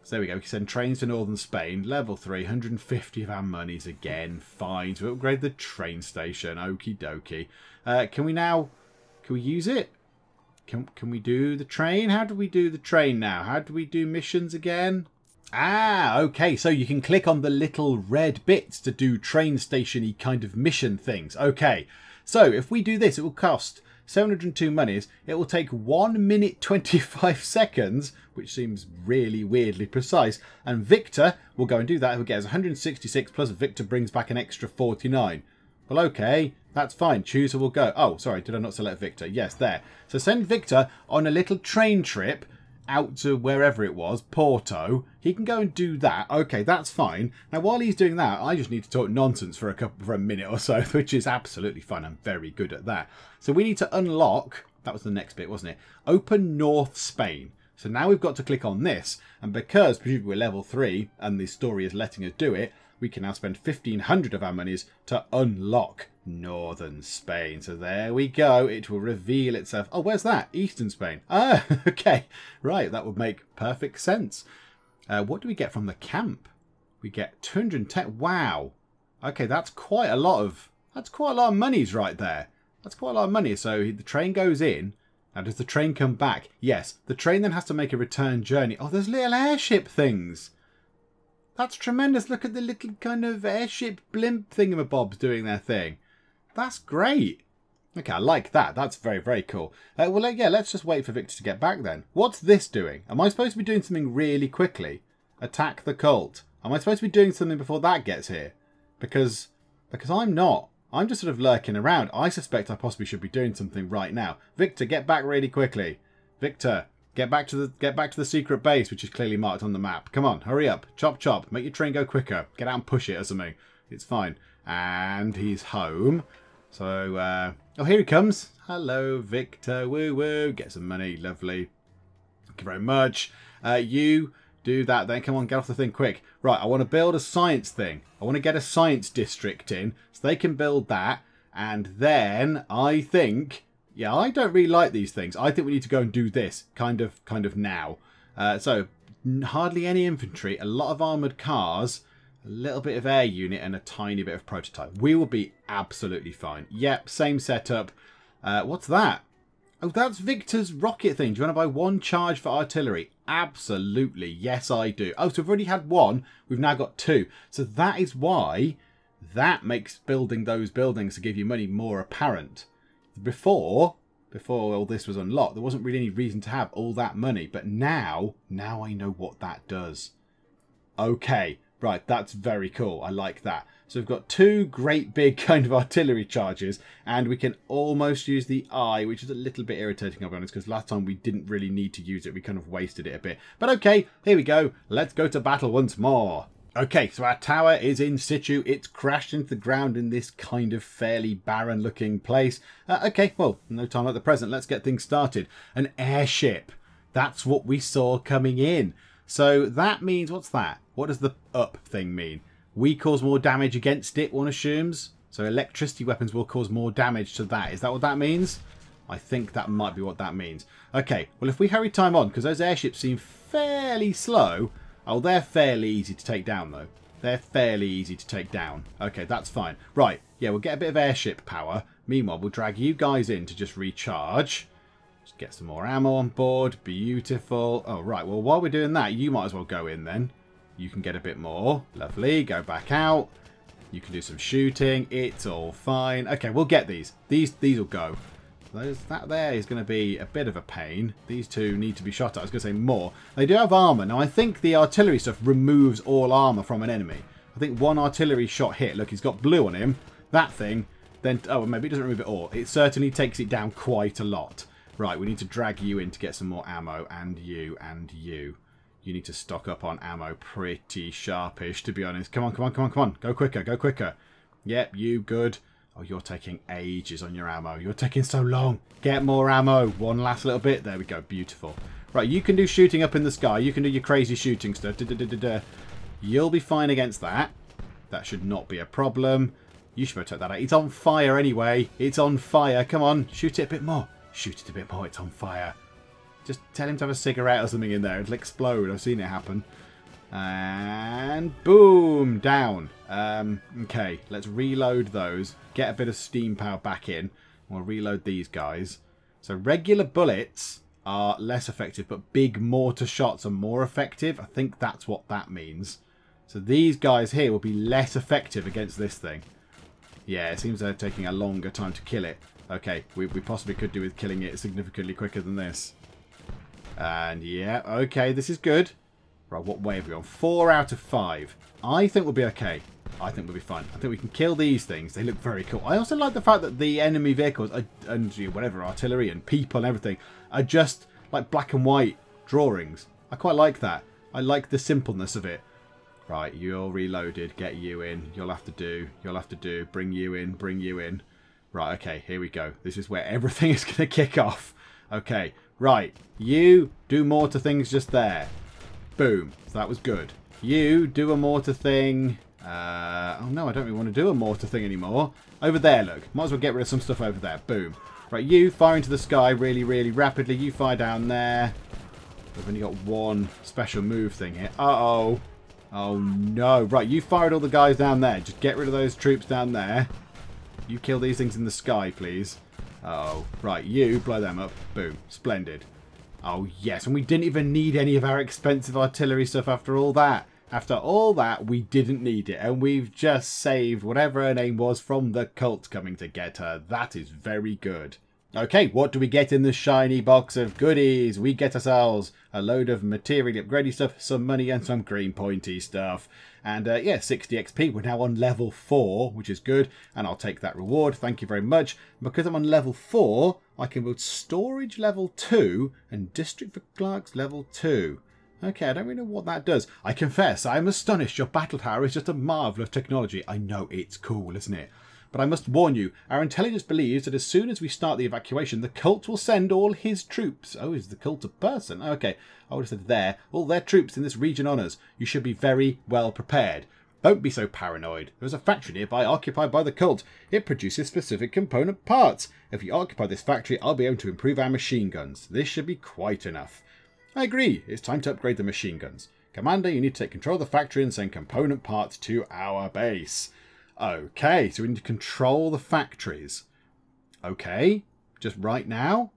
So there we go. We can send trains to northern Spain. Level 3, 150 of our monies again. Fine. To upgrade the train station. Okie dokie. Uh, can we now... Can we use it? Can, can we do the train? How do we do the train now? How do we do missions again? Ah, okay. So you can click on the little red bits to do train stationy kind of mission things. Okay. So if we do this, it will cost 702 monies. It will take 1 minute 25 seconds, which seems really weirdly precise. And Victor will go and do that. He'll get us 166 plus Victor brings back an extra 49. Well, okay, that's fine. Chooser will go. Oh, sorry, did I not select Victor? Yes, there. So send Victor on a little train trip out to wherever it was, Porto. He can go and do that. Okay, that's fine. Now, while he's doing that, I just need to talk nonsense for a couple for a minute or so, which is absolutely fine. I'm very good at that. So we need to unlock. That was the next bit, wasn't it? Open North Spain. So now we've got to click on this, and because presumably we're level three and the story is letting us do it, we can now spend 1500 of our monies to unlock northern Spain. So there we go. It will reveal itself. Oh, where's that? Eastern Spain. Ah, okay. Right, that would make perfect sense. Uh, what do we get from the camp? We get 210. Wow. Okay, that's quite a lot of... That's quite a lot of monies right there. That's quite a lot of money. So the train goes in. Now, does the train come back? Yes. The train then has to make a return journey. Oh, there's little airship things. That's tremendous. Look at the little kind of airship blimp thingamabobs doing their thing. That's great. Okay, I like that. That's very, very cool. Uh, well, yeah, let's just wait for Victor to get back then. What's this doing? Am I supposed to be doing something really quickly? Attack the cult. Am I supposed to be doing something before that gets here? Because, because I'm not. I'm just sort of lurking around. I suspect I possibly should be doing something right now. Victor, get back really quickly. Victor, Get back to the get back to the secret base, which is clearly marked on the map. Come on, hurry up. Chop chop. Make your train go quicker. Get out and push it or something. It's fine. And he's home. So, uh, oh, here he comes. Hello, Victor. Woo woo. Get some money. Lovely. Thank you very much. Uh, you do that then. Come on, get off the thing quick. Right, I want to build a science thing. I want to get a science district in so they can build that. And then I think yeah, I don't really like these things. I think we need to go and do this kind of kind of now. Uh, so hardly any infantry, a lot of armoured cars, a little bit of air unit and a tiny bit of prototype. We will be absolutely fine. Yep, same setup. Uh, what's that? Oh, that's Victor's rocket thing. Do you want to buy one charge for artillery? Absolutely. Yes, I do. Oh, so we've already had one. We've now got two. So that is why that makes building those buildings to give you money more apparent before before all this was unlocked, there wasn't really any reason to have all that money. But now, now I know what that does. Okay, right, that's very cool. I like that. So we've got two great big kind of artillery charges, and we can almost use the eye, which is a little bit irritating, I'll be honest, because last time we didn't really need to use it. We kind of wasted it a bit. But okay, here we go. Let's go to battle once more. Okay, so our tower is in situ. It's crashed into the ground in this kind of fairly barren looking place. Uh, okay, well, no time like the present. Let's get things started. An airship. That's what we saw coming in. So that means, what's that? What does the up thing mean? We cause more damage against it, one assumes. So electricity weapons will cause more damage to that. Is that what that means? I think that might be what that means. Okay, well if we hurry time on, because those airships seem fairly slow, Oh, they're fairly easy to take down, though. They're fairly easy to take down. Okay, that's fine. Right, yeah, we'll get a bit of airship power. Meanwhile, we'll drag you guys in to just recharge. Just get some more ammo on board. Beautiful. Oh, right, well, while we're doing that, you might as well go in then. You can get a bit more. Lovely. Go back out. You can do some shooting. It's all fine. Okay, we'll get these. These these will go. Those, that there is going to be a bit of a pain. These two need to be shot at. I was going to say more. They do have armour. Now, I think the artillery stuff removes all armour from an enemy. I think one artillery shot hit. Look, he's got blue on him. That thing, then... Oh, maybe it doesn't remove it all. It certainly takes it down quite a lot. Right, we need to drag you in to get some more ammo. And you, and you. You need to stock up on ammo pretty sharpish, to be honest. Come on, come on, come on, come on. Go quicker, go quicker. Yep, you, good. Oh, you're taking ages on your ammo. You're taking so long. Get more ammo. One last little bit. There we go. Beautiful. Right, you can do shooting up in the sky. You can do your crazy shooting stuff. Da, da, da, You'll be fine against that. That should not be a problem. You should protect that out. It's on fire anyway. It's on fire. Come on. Shoot it a bit more. Shoot it a bit more. It's on fire. Just tell him to have a cigarette or something in there. It'll explode. I've seen it happen. And boom, down. Um, okay, let's reload those. Get a bit of steam power back in. We'll reload these guys. So regular bullets are less effective, but big mortar shots are more effective. I think that's what that means. So these guys here will be less effective against this thing. Yeah, it seems they're taking a longer time to kill it. Okay, we, we possibly could do with killing it significantly quicker than this. And yeah, okay, this is good. Right, what way have we on? Four out of five. I think we'll be okay. I think we'll be fine. I think we can kill these things. They look very cool. I also like the fact that the enemy vehicles uh, are, and whatever, artillery and people and everything are just like black and white drawings. I quite like that. I like the simpleness of it. Right, you're reloaded. Get you in. You'll have to do. You'll have to do. Bring you in. Bring you in. Right, okay, here we go. This is where everything is going to kick off. Okay, right. You do mortar things just there. Boom. So that was good. You do a mortar thing. Uh, oh no, I don't really want to do a mortar thing anymore. Over there, look. Might as well get rid of some stuff over there. Boom. Right, you fire into the sky really, really rapidly. You fire down there. We've only got one special move thing here. Uh-oh. Oh no. Right, you fired all the guys down there. Just get rid of those troops down there. You kill these things in the sky, please. Uh oh. Right, you blow them up. Boom. Splendid. Oh, yes. And we didn't even need any of our expensive artillery stuff after all that. After all that, we didn't need it. And we've just saved whatever her name was from the cult coming to get her. That is very good. Okay, what do we get in the shiny box of goodies? We get ourselves a load of material upgrading stuff, some money and some green pointy stuff. And uh, yeah, 60 XP. We're now on level 4, which is good. And I'll take that reward. Thank you very much. Because I'm on level 4, I can build storage level 2 and district for clerks level 2. Okay, I don't really know what that does. I confess, I am astonished. Your battle tower is just a marvel of technology. I know it's cool, isn't it? But I must warn you, our intelligence believes that as soon as we start the evacuation, the cult will send all his troops. Oh, is the cult a person? Okay, I would have said there. All their troops in this region on us. You should be very well prepared. Don't be so paranoid. There is a factory nearby occupied by the cult. It produces specific component parts. If you occupy this factory, I'll be able to improve our machine guns. This should be quite enough. I agree. It's time to upgrade the machine guns. Commander, you need to take control of the factory and send component parts to our base. Okay, so we need to control the factories. Okay, just right now?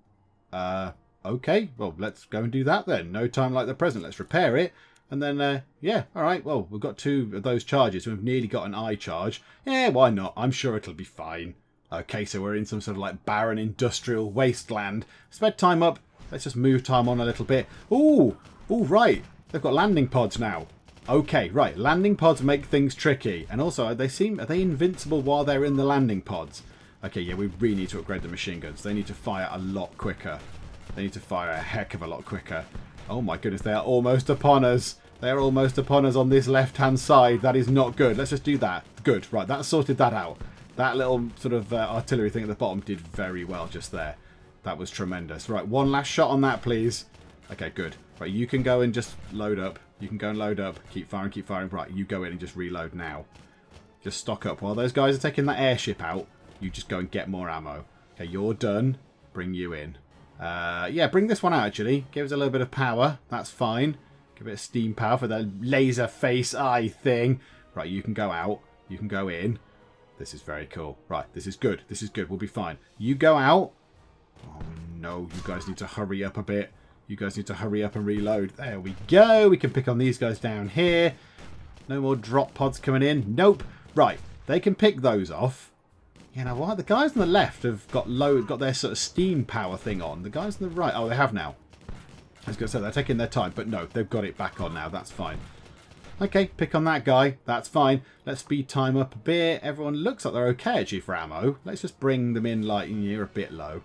Uh, okay, well, let's go and do that then. No time like the present. Let's repair it. And then, uh, yeah, all right, well, we've got two of those charges. We've nearly got an eye charge. Yeah, why not? I'm sure it'll be fine. Okay, so we're in some sort of like barren industrial wasteland. Sped time up. Let's just move time on a little bit. Ooh, ooh, right. They've got landing pods now. Okay, right. Landing pods make things tricky. And also, they seem are they invincible while they're in the landing pods? Okay, yeah, we really need to upgrade the machine guns. They need to fire a lot quicker. They need to fire a heck of a lot quicker. Oh my goodness, they are almost upon us. They are almost upon us on this left-hand side. That is not good. Let's just do that. Good. Right, that sorted that out. That little sort of uh, artillery thing at the bottom did very well just there. That was tremendous. Right, one last shot on that, please. Okay, good. Right, you can go and just load up. You can go and load up. Keep firing, keep firing. Right, you go in and just reload now. Just stock up. While those guys are taking that airship out, you just go and get more ammo. Okay, you're done. Bring you in. Uh, yeah, bring this one out, actually. Give us a little bit of power. That's fine. Give it a steam power for the laser face eye thing. Right, you can go out. You can go in. This is very cool. Right, this is good. This is good. We'll be fine. You go out. Oh, no. You guys need to hurry up a bit. You guys need to hurry up and reload. There we go. We can pick on these guys down here. No more drop pods coming in. Nope. Right. They can pick those off. You know what? The guys on the left have got low, got their sort of steam power thing on. The guys on the right, oh, they have now. I was going to say, they're taking their time, but no, they've got it back on now. That's fine. Okay, pick on that guy. That's fine. Let's speed time up a bit. Everyone looks like they're okay actually for ammo. Let's just bring them in like you're a bit low.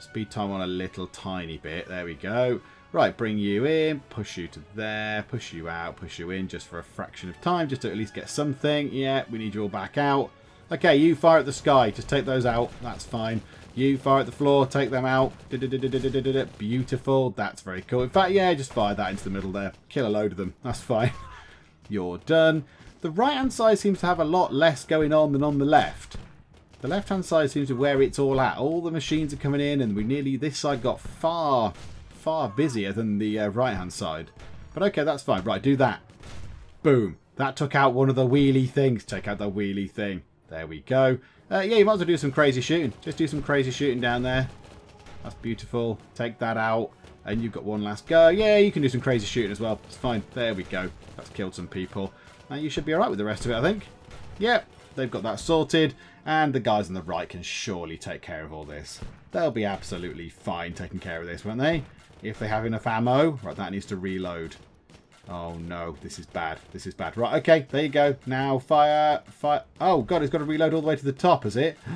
Speed time on a little tiny bit. There we go. Right, bring you in, push you to there, push you out, push you in just for a fraction of time, just to at least get something. Yeah, we need you all back out. Okay, you fire at the sky. Just take those out. That's fine. You fire at the floor. Take them out. Beautiful. That's very cool. In fact, yeah, just fire that into the middle there. Kill a load of them. That's fine. You're done. The right-hand side seems to have a lot less going on than on the left. The left-hand side seems to be where it's all at. All the machines are coming in, and we nearly, this side got far, far busier than the uh, right-hand side. But okay, that's fine. Right, do that. Boom. That took out one of the wheelie things. Take out the wheelie thing. There we go. Uh, yeah, you might as well do some crazy shooting. Just do some crazy shooting down there. That's beautiful. Take that out. And you've got one last go. Yeah, you can do some crazy shooting as well. It's fine. There we go. That's killed some people. Now you should be alright with the rest of it, I think. Yep, they've got that sorted. And the guys on the right can surely take care of all this. They'll be absolutely fine taking care of this, won't they? If they have enough ammo. Right, that needs to reload. Oh no, this is bad. This is bad. Right, okay, there you go. Now fire, fire. Oh god, it's got to reload all the way to the top, is it?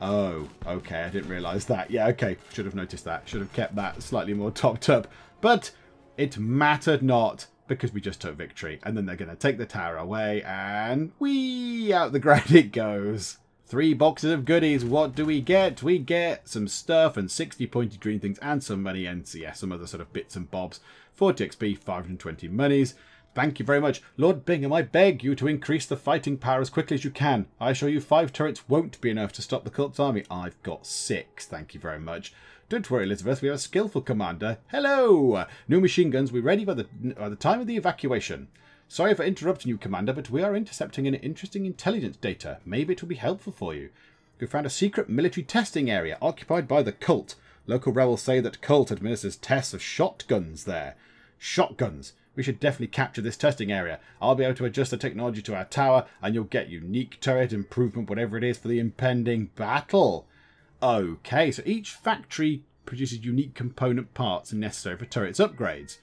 Oh, okay, I didn't realise that. Yeah, okay, should have noticed that. Should have kept that slightly more topped up. But it mattered not because we just took victory. And then they're going to take the tower away and we out the ground it goes. Three boxes of goodies. What do we get? We get some stuff and 60 pointy green things and some money and some other sort of bits and bobs. 40 XP, 520 monies. Thank you very much. Lord Bingham, I beg you to increase the fighting power as quickly as you can. I assure you five turrets won't be enough to stop the cult's army. I've got six, thank you very much. Don't worry, Elizabeth, we have a skillful commander. Hello! New machine guns, we're ready by the, by the time of the evacuation. Sorry for interrupting you, Commander, but we are intercepting an interesting intelligence data. Maybe it will be helpful for you. We found a secret military testing area occupied by the cult. Local rebels say that cult administers tests of shotguns there. Shotguns. We should definitely capture this testing area. I'll be able to adjust the technology to our tower, and you'll get unique turret improvement, whatever it is, for the impending battle. Okay, so each factory produces unique component parts necessary for turrets upgrades.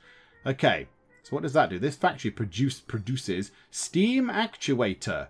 Okay, so what does that do? This factory produce, produces steam actuator.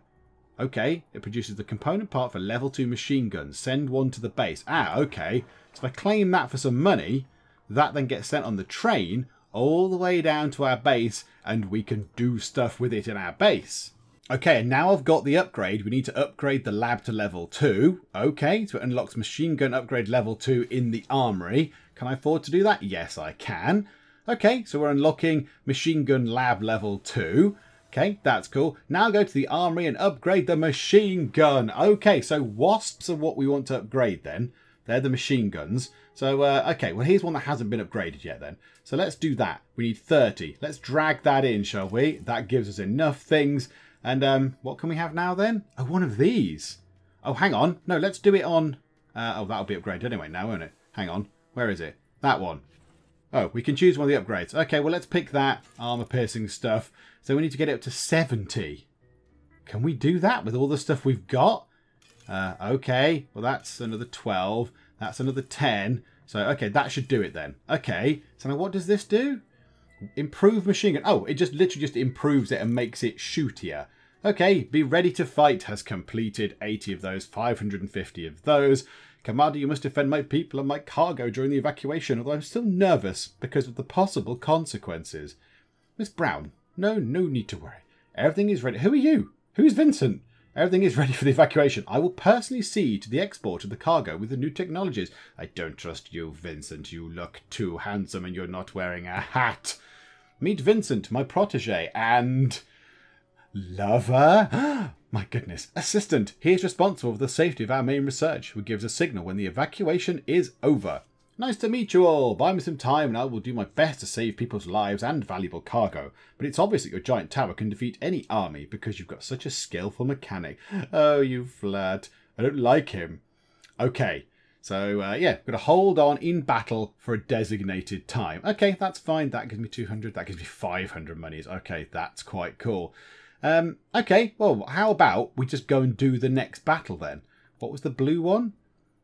Okay, it produces the component part for level 2 machine guns. Send one to the base. Ah, okay. So if I claim that for some money, that then gets sent on the train all the way down to our base and we can do stuff with it in our base. Okay, and now I've got the upgrade. We need to upgrade the lab to level 2. Okay, so it unlocks machine gun upgrade level 2 in the armory. Can I afford to do that? Yes, I can. Okay, so we're unlocking machine gun lab level 2. Okay, that's cool. Now go to the armory and upgrade the machine gun. Okay, so wasps are what we want to upgrade then. They're the machine guns. So, uh, okay, well, here's one that hasn't been upgraded yet then. So let's do that. We need 30. Let's drag that in, shall we? That gives us enough things. And um, what can we have now then? Oh, one of these. Oh, hang on. No, let's do it on... Uh, oh, that'll be upgraded anyway now, won't it? Hang on. Where is it? That one. Oh, we can choose one of the upgrades. Okay, well, let's pick that armor-piercing stuff. So we need to get it up to 70. Can we do that with all the stuff we've got? Uh, okay, well, that's another 12. That's another 10. So, okay, that should do it then. Okay, so now what does this do? Improve machine gun. Oh, it just literally just improves it and makes it shootier. Okay, be ready to fight has completed 80 of those, 550 of those. Commander, you must defend my people and my cargo during the evacuation, although I'm still nervous because of the possible consequences. Miss Brown, no, no need to worry. Everything is ready. Who are you? Who's Vincent? Everything is ready for the evacuation. I will personally see to the export of the cargo with the new technologies. I don't trust you, Vincent. You look too handsome and you're not wearing a hat. Meet Vincent, my protege, and... Lover? my goodness. Assistant. He is responsible for the safety of our main research, who gives a signal when the evacuation is over. Nice to meet you all. Buy me some time and I will do my best to save people's lives and valuable cargo. But it's obvious that your giant tower can defeat any army because you've got such a skillful mechanic. Oh, you flirt. I don't like him. Okay, so uh, yeah, got to hold on in battle for a designated time. Okay, that's fine. That gives me 200. That gives me 500 monies. Okay, that's quite cool. Um, okay, well, how about we just go and do the next battle then? What was the blue one?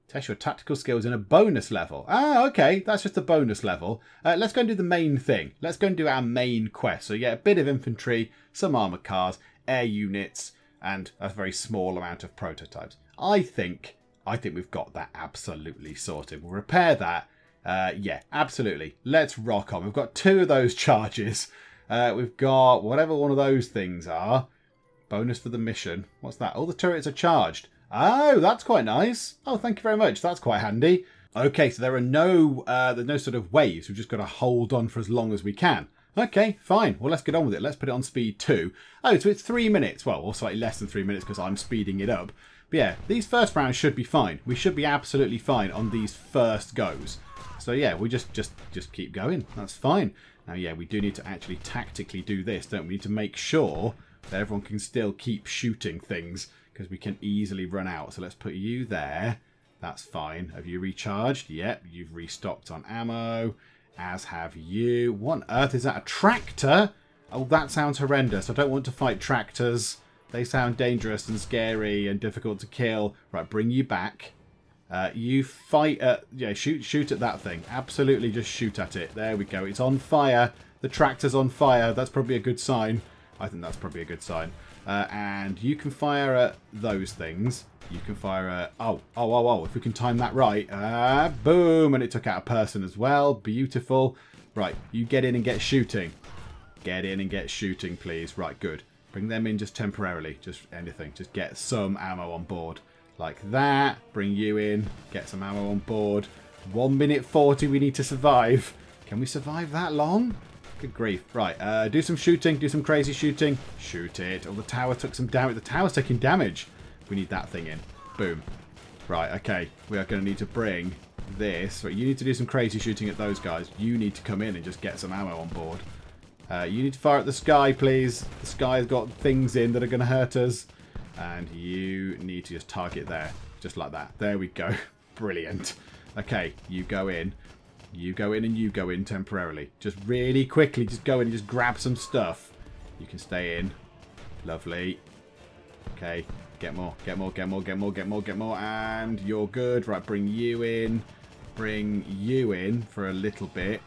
Test your tactical skills in a bonus level. Ah, okay, that's just a bonus level. Uh, let's go and do the main thing. Let's go and do our main quest. So yeah, a bit of infantry, some armoured cars, air units, and a very small amount of prototypes. I think, I think we've got that absolutely sorted. We'll repair that. Uh, yeah, absolutely. Let's rock on. We've got two of those charges. Uh, we've got whatever one of those things are. Bonus for the mission. What's that? All the turrets are charged. Oh, that's quite nice. Oh, thank you very much. That's quite handy. Okay, so there are no uh, there's no sort of waves. We've just got to hold on for as long as we can. Okay, fine. Well, let's get on with it. Let's put it on speed 2. Oh, so it's 3 minutes. Well, or slightly less than 3 minutes because I'm speeding it up. But yeah, these first rounds should be fine. We should be absolutely fine on these first goes. So yeah, we just just just keep going. That's fine. Now yeah, we do need to actually tactically do this, don't we? We need to make sure that everyone can still keep shooting things because we can easily run out. So let's put you there. That's fine. Have you recharged? Yep, you've restocked on ammo, as have you. What on earth is that? A tractor? Oh, that sounds horrendous. I don't want to fight tractors. They sound dangerous and scary and difficult to kill. Right, bring you back. Uh, you fight at... Yeah, shoot, shoot at that thing. Absolutely just shoot at it. There we go. It's on fire. The tractor's on fire. That's probably a good sign. I think that's probably a good sign. Uh, and you can fire at those things. You can fire at... Oh, oh, oh, oh. If we can time that right. Uh, boom. And it took out a person as well. Beautiful. Right, you get in and get shooting. Get in and get shooting, please. Right, good. Bring them in just temporarily. Just anything. Just get some ammo on board. Like that. Bring you in. Get some ammo on board. 1 minute 40 we need to survive. Can we survive that long? Good grief. Right, uh, do some shooting. Do some crazy shooting. Shoot it. Oh, the tower took some damage. The tower's taking damage. We need that thing in. Boom. Right, okay. We are going to need to bring this. Right, you need to do some crazy shooting at those guys. You need to come in and just get some ammo on board. Uh, you need to fire at the sky, please. The sky's got things in that are going to hurt us. And you need to just target there. Just like that. There we go. Brilliant. Okay, you go in. You go in and you go in temporarily. Just really quickly, just go in and just grab some stuff. You can stay in. Lovely. Okay, get more, get more, get more, get more, get more, get more. And you're good. Right, bring you in. Bring you in for a little bit.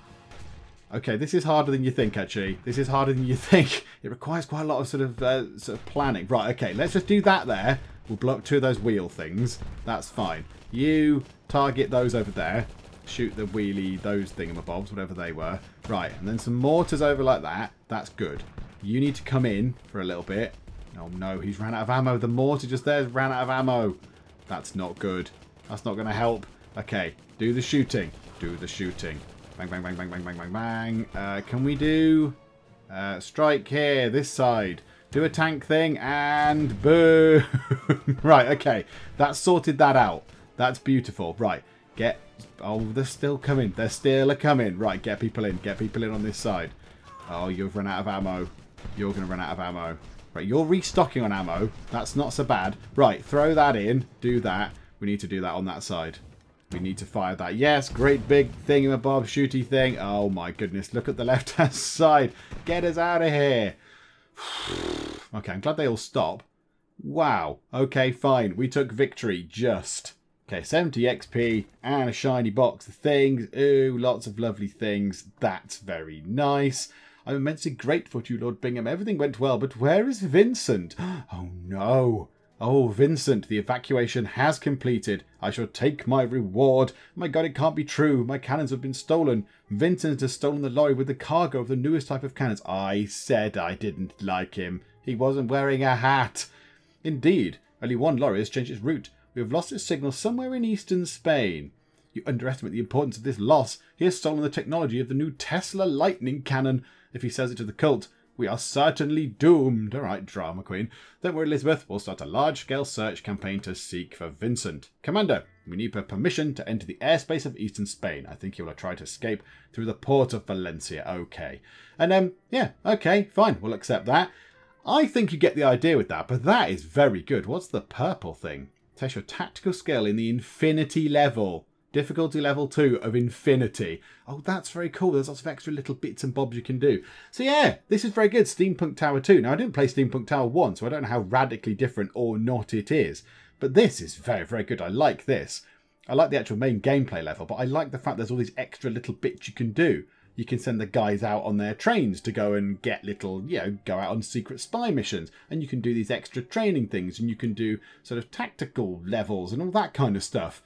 Okay, this is harder than you think, actually. This is harder than you think. It requires quite a lot of sort of uh, sort of planning. Right, okay, let's just do that there. We'll block two of those wheel things. That's fine. You target those over there shoot the wheelie, those thingamabobs, whatever they were. Right, and then some mortars over like that. That's good. You need to come in for a little bit. Oh no, he's ran out of ammo. The mortar just there ran out of ammo. That's not good. That's not going to help. Okay, do the shooting. Do the shooting. Bang, bang, bang, bang, bang, bang, bang, bang. Uh, can we do... Uh, strike here, this side. Do a tank thing, and boom. right, okay. That sorted that out. That's beautiful. Right, get Oh, they're still coming. They're still coming. Right, get people in. Get people in on this side. Oh, you've run out of ammo. You're going to run out of ammo. Right, you're restocking on ammo. That's not so bad. Right, throw that in. Do that. We need to do that on that side. We need to fire that. Yes, great big thing in the bob shooty thing. Oh my goodness, look at the left-hand side. Get us out of here. okay, I'm glad they all stop. Wow. Okay, fine. We took victory just. Okay, 70 XP and a shiny box of things. Ooh, lots of lovely things. That's very nice. I'm immensely grateful to you, Lord Bingham. Everything went well, but where is Vincent? Oh no. Oh, Vincent, the evacuation has completed. I shall take my reward. My god, it can't be true. My cannons have been stolen. Vincent has stolen the lorry with the cargo of the newest type of cannons. I said I didn't like him. He wasn't wearing a hat. Indeed, only one lorry has changed its route. We have lost its signal somewhere in eastern Spain. You underestimate the importance of this loss. He has stolen the technology of the new Tesla lightning cannon. If he says it to the cult, we are certainly doomed. All right, drama queen. Don't worry, Elizabeth. We'll start a large-scale search campaign to seek for Vincent. Commander, we need permission to enter the airspace of eastern Spain. I think he will try to escape through the port of Valencia. Okay. And, um, yeah, okay, fine. We'll accept that. I think you get the idea with that, but that is very good. What's the purple thing? Test your tactical skill in the infinity level. Difficulty level 2 of infinity. Oh, that's very cool. There's lots of extra little bits and bobs you can do. So yeah, this is very good. Steampunk Tower 2. Now, I didn't play Steampunk Tower 1, so I don't know how radically different or not it is. But this is very, very good. I like this. I like the actual main gameplay level, but I like the fact there's all these extra little bits you can do you can send the guys out on their trains to go and get little, you know, go out on secret spy missions. And you can do these extra training things and you can do sort of tactical levels and all that kind of stuff.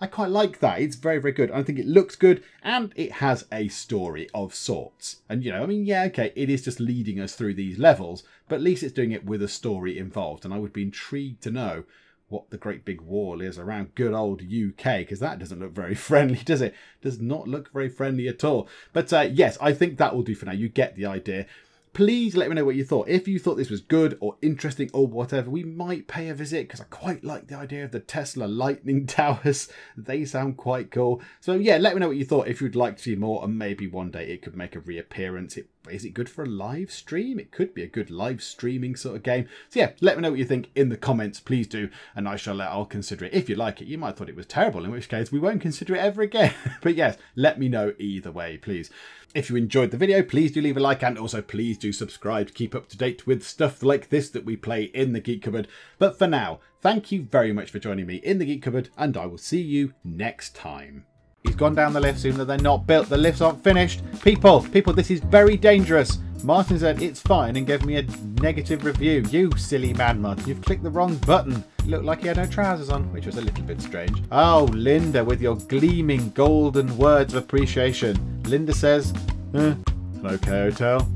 I quite like that. It's very, very good. I think it looks good and it has a story of sorts. And, you know, I mean, yeah, okay, it is just leading us through these levels, but at least it's doing it with a story involved. And I would be intrigued to know what the great big wall is around good old UK, because that doesn't look very friendly, does it? Does not look very friendly at all. But uh, yes, I think that will do for now. You get the idea. Please let me know what you thought. If you thought this was good or interesting or whatever, we might pay a visit because I quite like the idea of the Tesla Lightning Towers. They sound quite cool. So yeah, let me know what you thought if you'd like to see more and maybe one day it could make a reappearance. It, is it good for a live stream? It could be a good live streaming sort of game. So yeah, let me know what you think in the comments, please do, and I shall uh, I'll consider it. If you like it, you might have thought it was terrible, in which case we won't consider it ever again. but yes, let me know either way, please. If you enjoyed the video, please do leave a like and also please do subscribe to keep up to date with stuff like this that we play in the Geek Cupboard. But for now, thank you very much for joining me in the Geek Cupboard and I will see you next time. He's gone down the lifts even though they're not built. The lifts aren't finished. People, people, this is very dangerous. Martin said it's fine and gave me a negative review. You silly man, Martin, you've clicked the wrong button. It looked like he had no trousers on, which was a little bit strange. Oh, Linda, with your gleaming golden words of appreciation. Linda says, eh, an okay hotel.